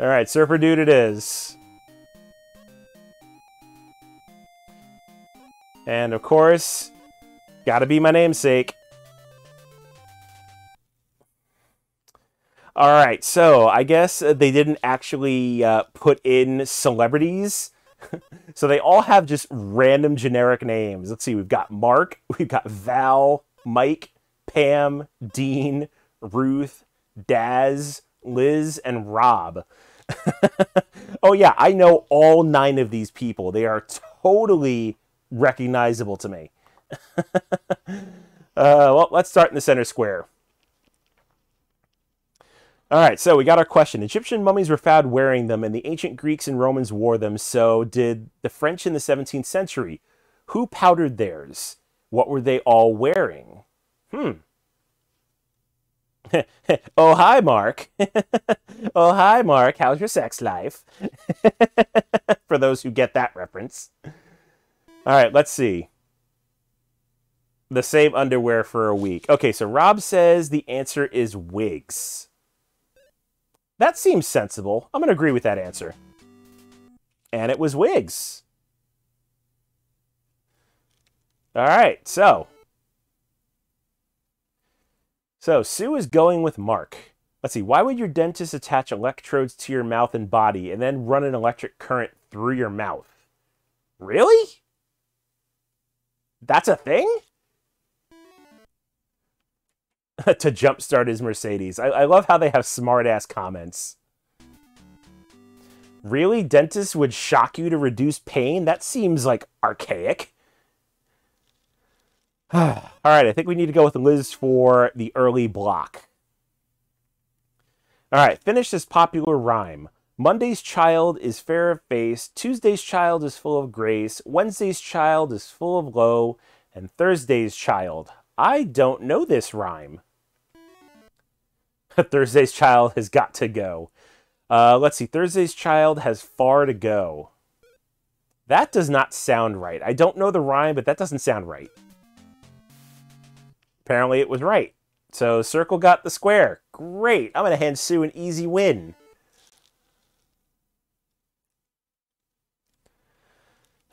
[SPEAKER 1] Alright, Surfer Dude it is. And of course, gotta be my namesake. Alright, so I guess they didn't actually uh, put in celebrities so they all have just random generic names. Let's see, we've got Mark, we've got Val, Mike, Pam, Dean, Ruth, Daz, Liz, and Rob. oh, yeah, I know all nine of these people. They are totally recognizable to me. uh, well, let's start in the center square. All right, so we got our question. Egyptian mummies were found wearing them, and the ancient Greeks and Romans wore them. So, did the French in the 17th century? Who powdered theirs? What were they all wearing? Hmm. oh, hi, Mark. oh, hi, Mark. How's your sex life? For those who get that reference. All right, let's see. The same underwear for a week. Okay, so Rob says the answer is wigs. That seems sensible. I'm going to agree with that answer. And it was wigs. All right, so. So, Sue is going with Mark. Let's see, why would your dentist attach electrodes to your mouth and body and then run an electric current through your mouth? Really? That's a thing? to jumpstart his Mercedes. I, I love how they have smart ass comments. Really? Dentists would shock you to reduce pain? That seems like archaic. All right, I think we need to go with Liz for the early block. All right, finish this popular rhyme. Monday's child is fair of face, Tuesday's child is full of grace, Wednesday's child is full of low, and Thursday's child. I don't know this rhyme. Thursday's Child has got to go. Uh, let's see. Thursday's Child has far to go. That does not sound right. I don't know the rhyme, but that doesn't sound right. Apparently it was right. So Circle got the square. Great. I'm going to hand Sue an easy win.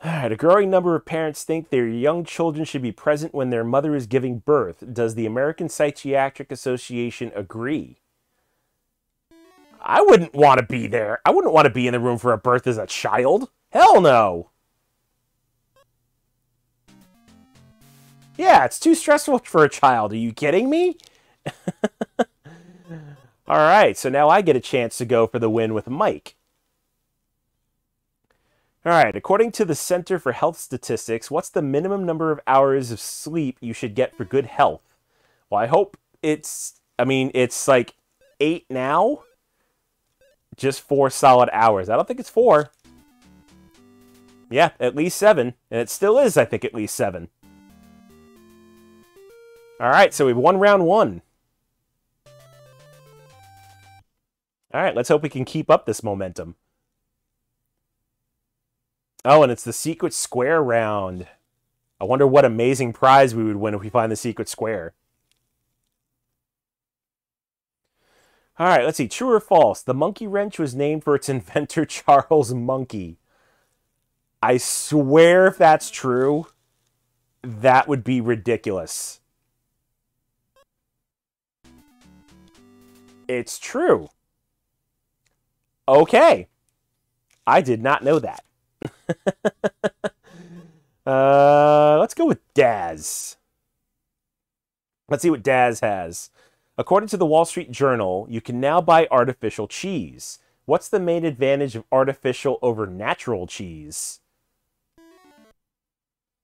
[SPEAKER 1] A growing number of parents think their young children should be present when their mother is giving birth. Does the American Psychiatric Association agree? I wouldn't want to be there. I wouldn't want to be in the room for a birth as a child. Hell no. Yeah, it's too stressful for a child. Are you kidding me? All right, so now I get a chance to go for the win with Mike. All right, according to the Center for Health Statistics, what's the minimum number of hours of sleep you should get for good health? Well, I hope it's, I mean, it's like eight now. Just four solid hours. I don't think it's four. Yeah, at least seven. And it still is, I think, at least seven. All right, so we've won round one. All right, let's hope we can keep up this momentum. Oh, and it's the secret square round. I wonder what amazing prize we would win if we find the secret square. All right, let's see. True or false? The monkey wrench was named for its inventor, Charles Monkey. I swear if that's true, that would be ridiculous. It's true. Okay. I did not know that. uh, let's go with Daz. Let's see what Daz has. According to the Wall Street Journal, you can now buy artificial cheese. What's the main advantage of artificial over natural cheese?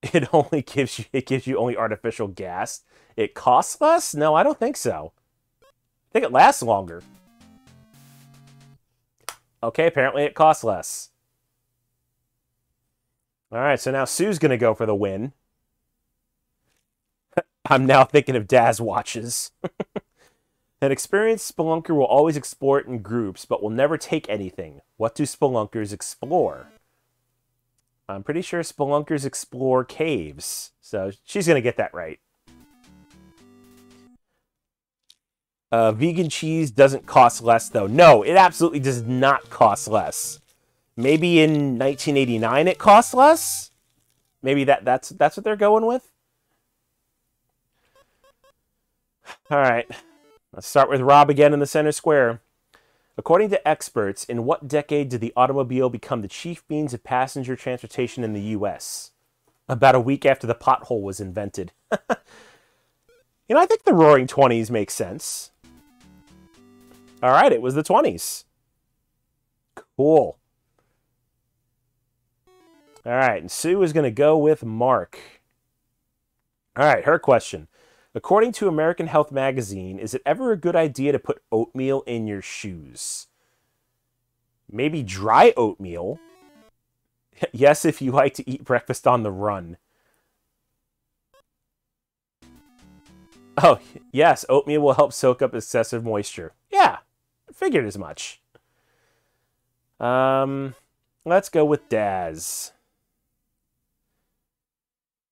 [SPEAKER 1] It only gives you it gives you only artificial gas. It costs less? No, I don't think so. I think it lasts longer. Okay, apparently it costs less. All right, so now Sue's going to go for the win. I'm now thinking of Daz watches. An experienced spelunker will always explore it in groups, but will never take anything. What do spelunkers explore? I'm pretty sure spelunkers explore caves, so she's going to get that right. Uh, vegan cheese doesn't cost less, though. No, it absolutely does not cost less. Maybe in 1989 it cost less. Maybe that that's that's what they're going with. All right. Let's start with Rob again in the center square. According to experts, in what decade did the automobile become the chief means of passenger transportation in the U.S.? About a week after the pothole was invented. you know, I think the Roaring Twenties makes sense. All right, it was the 20s. Cool. All right, and Sue is going to go with Mark. All right, her question. According to American Health Magazine, is it ever a good idea to put oatmeal in your shoes? Maybe dry oatmeal. yes, if you like to eat breakfast on the run. Oh, yes, oatmeal will help soak up excessive moisture. Yeah, figured as much. Um, let's go with Daz.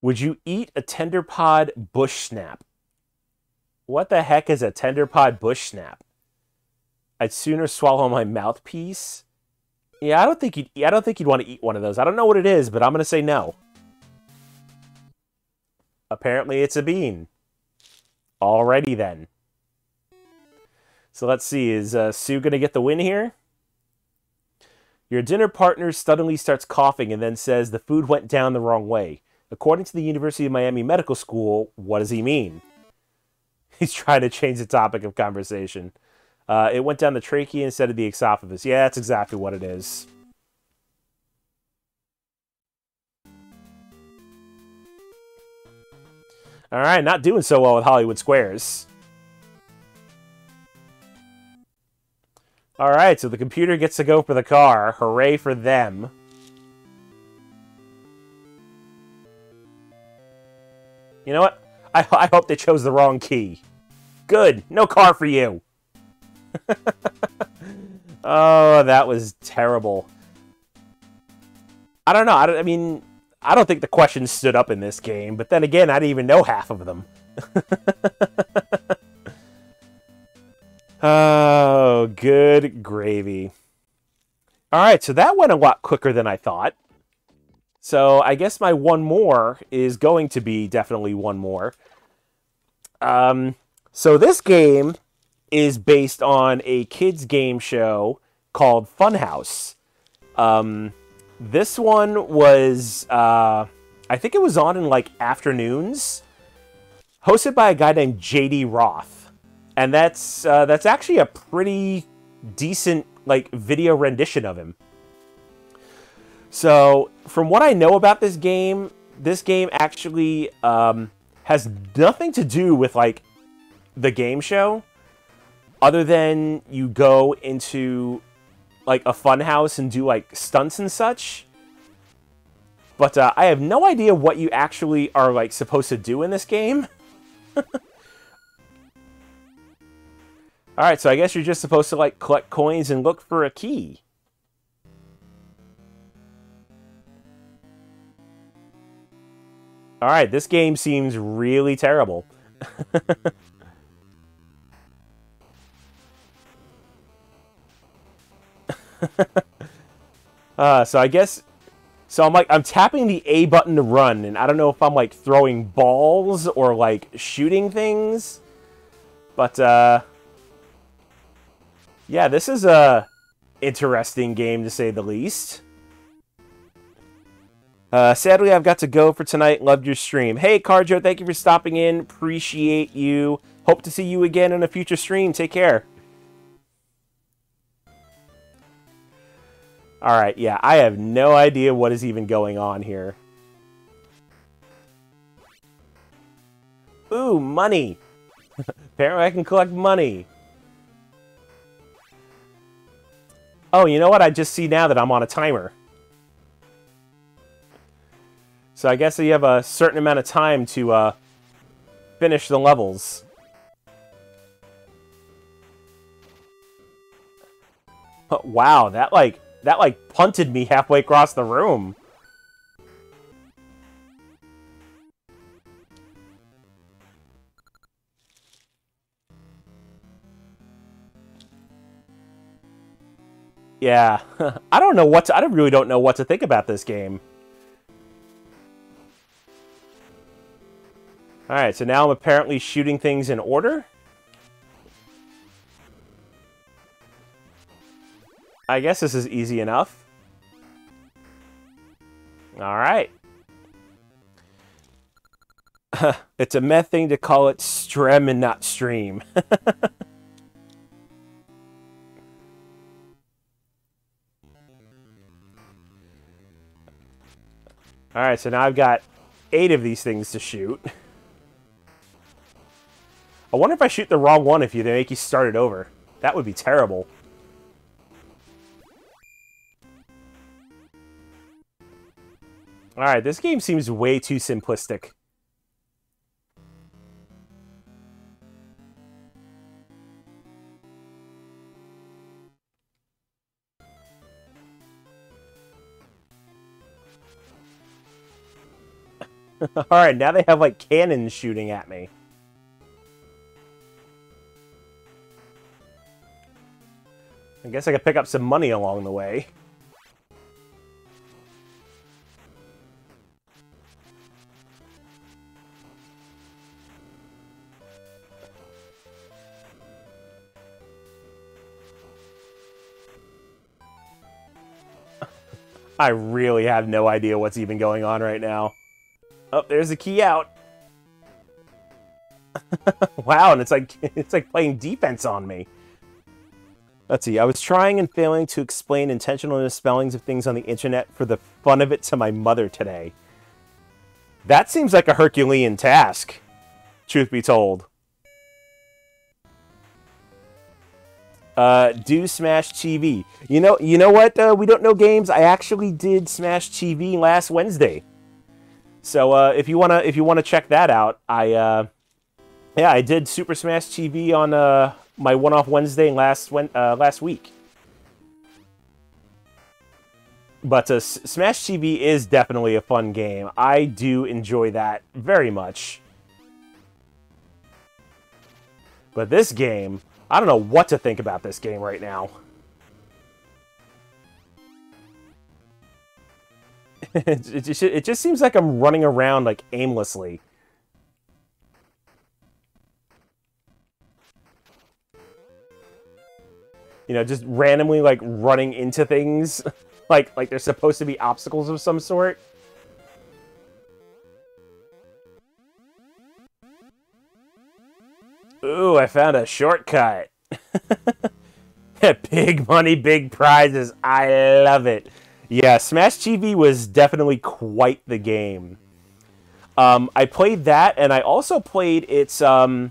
[SPEAKER 1] Would you eat a tender pod bush snap? What the heck is a tender pod bush snap? I'd sooner swallow my mouthpiece. Yeah, I don't think you'd. I don't think you'd want to eat one of those. I don't know what it is, but I'm gonna say no. Apparently, it's a bean. Alrighty then. So let's see. Is uh, Sue gonna get the win here? Your dinner partner suddenly starts coughing and then says the food went down the wrong way. According to the University of Miami Medical School, what does he mean? He's trying to change the topic of conversation. Uh, it went down the trachea instead of the esophagus. Yeah, that's exactly what it is. All right, not doing so well with Hollywood Squares. All right, so the computer gets to go for the car. Hooray for them. You know what? I, I hope they chose the wrong key. Good. No car for you. oh, that was terrible. I don't know. I, don't, I mean, I don't think the questions stood up in this game, but then again, I didn't even know half of them. oh, good gravy. All right, so that went a lot quicker than I thought. So I guess my one more is going to be definitely one more. Um, so this game is based on a kids game show called Funhouse. Um, this one was, uh, I think it was on in like afternoons, hosted by a guy named J.D. Roth, and that's uh, that's actually a pretty decent like video rendition of him. So, from what I know about this game, this game actually um, has nothing to do with like the game show, other than you go into like a fun house and do like stunts and such. But uh, I have no idea what you actually are like supposed to do in this game. Alright, so I guess you're just supposed to like collect coins and look for a key. Alright, this game seems really terrible. uh, so I guess... So I'm like, I'm tapping the A button to run, and I don't know if I'm like throwing balls or like shooting things. But, uh... Yeah, this is a interesting game to say the least. Uh, sadly, I've got to go for tonight. Loved your stream. Hey, Carjo, thank you for stopping in. Appreciate you. Hope to see you again in a future stream. Take care. Alright, yeah, I have no idea what is even going on here. Ooh, money! Apparently I can collect money. Oh, you know what? I just see now that I'm on a timer. So I guess you have a certain amount of time to uh, finish the levels. wow, that like that like punted me halfway across the room. Yeah, I don't know what to, I really don't know what to think about this game. Alright, so now I'm apparently shooting things in order. I guess this is easy enough. Alright. it's a meth thing to call it strem and not stream. Alright, so now I've got eight of these things to shoot. I wonder if I shoot the wrong one if you they make you start it over. That would be terrible. Alright, this game seems way too simplistic. Alright, now they have, like, cannons shooting at me. I guess I could pick up some money along the way. I really have no idea what's even going on right now. Oh, there's a key out. wow, and it's like it's like playing defense on me. Let's see. I was trying and failing to explain intentional misspellings of things on the internet for the fun of it to my mother today. That seems like a Herculean task, truth be told. Uh, do Smash TV. You know, you know what? Uh, we don't know games. I actually did Smash TV last Wednesday. So uh, if you wanna, if you wanna check that out, I, uh, yeah, I did Super Smash TV on uh, my one-off Wednesday last uh, last week. But uh, Smash TV is definitely a fun game. I do enjoy that very much. But this game, I don't know what to think about this game right now. it, just, it just seems like I'm running around like aimlessly. You know, just randomly like running into things, like like there's supposed to be obstacles of some sort. Ooh, I found a shortcut. big money, big prizes. I love it. Yeah, Smash TV was definitely quite the game. Um, I played that, and I also played its um,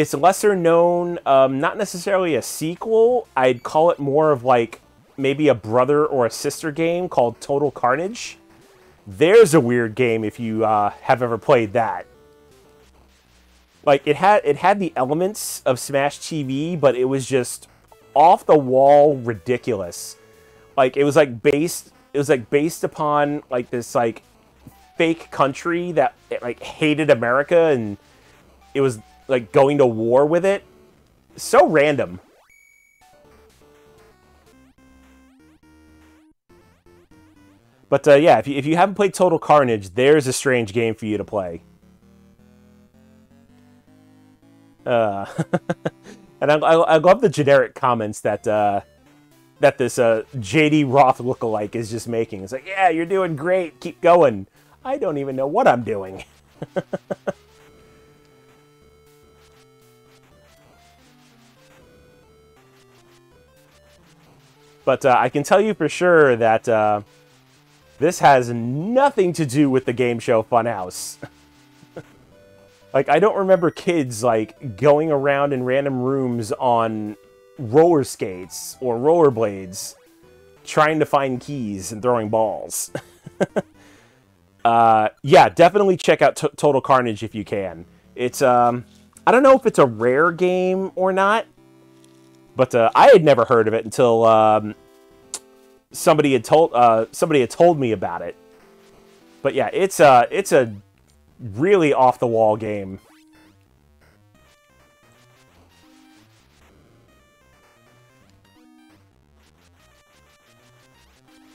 [SPEAKER 1] it's lesser known, um, not necessarily a sequel. I'd call it more of like maybe a brother or a sister game called Total Carnage. There's a weird game if you uh, have ever played that. Like it had it had the elements of Smash TV, but it was just off the wall ridiculous. Like it was like based it was like based upon like this like fake country that like hated America and it was like going to war with it. So random. But uh, yeah, if you, if you haven't played Total Carnage, there's a strange game for you to play. Uh, and I, I, I, love the generic comments that uh, that this uh, JD Roth lookalike is just making. It's like, yeah, you're doing great. Keep going. I don't even know what I'm doing. but uh, I can tell you for sure that uh, this has nothing to do with the game show Funhouse. like, I don't remember kids, like, going around in random rooms on roller skates or rollerblades trying to find keys and throwing balls. uh, yeah, definitely check out T Total Carnage if you can. It's, um, I don't know if it's a rare game or not, but uh, I had never heard of it until um, somebody had told uh, somebody had told me about it. But yeah, it's a it's a really off the wall game.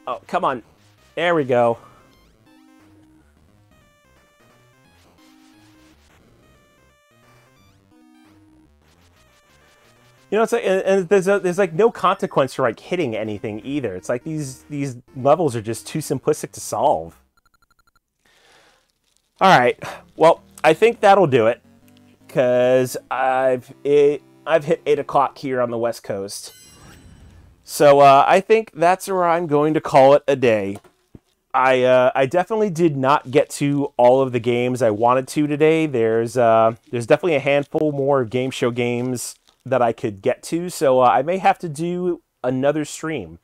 [SPEAKER 1] Oh, come on. There we go. You know, it's like, and there's a, there's like no consequence for like hitting anything either. It's like these these levels are just too simplistic to solve. All right, well, I think that'll do it because I've it, I've hit eight o'clock here on the West Coast. So uh, I think that's where I'm going to call it a day. I uh, I definitely did not get to all of the games I wanted to today. There's uh, there's definitely a handful more game show games that I could get to, so uh, I may have to do another stream.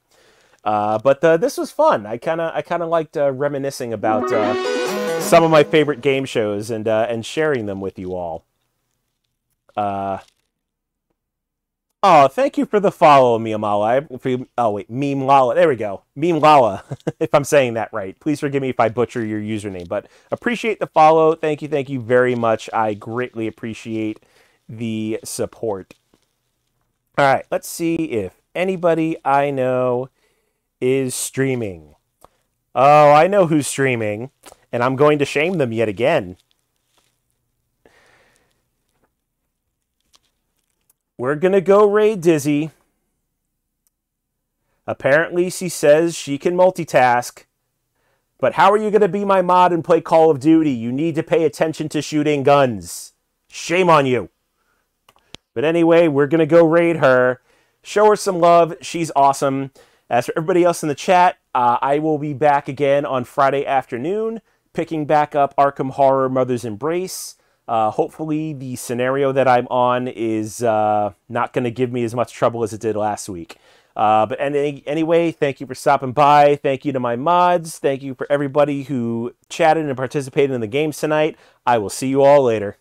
[SPEAKER 1] Uh, but uh, this was fun. I kind of I kind of liked uh, reminiscing about uh, some of my favorite game shows and uh, and sharing them with you all. Oh, thank you for the follow, Miamala. Oh wait, Meme Lala. There we go, Meme Lala. if I'm saying that right, please forgive me if I butcher your username. But appreciate the follow. Thank you, thank you very much. I greatly appreciate the support. All right, let's see if anybody I know is streaming. Oh, I know who's streaming, and I'm going to shame them yet again. We're going to go raid Dizzy. Apparently, she says she can multitask. But how are you going to be my mod and play Call of Duty? You need to pay attention to shooting guns. Shame on you. But anyway, we're going to go raid her, show her some love. She's awesome. As for everybody else in the chat, uh, I will be back again on Friday afternoon, picking back up Arkham Horror Mother's Embrace. Uh, hopefully, the scenario that I'm on is uh, not going to give me as much trouble as it did last week. Uh, but any, anyway, thank you for stopping by. Thank you to my mods. Thank you for everybody who chatted and participated in the games tonight. I will see you all later.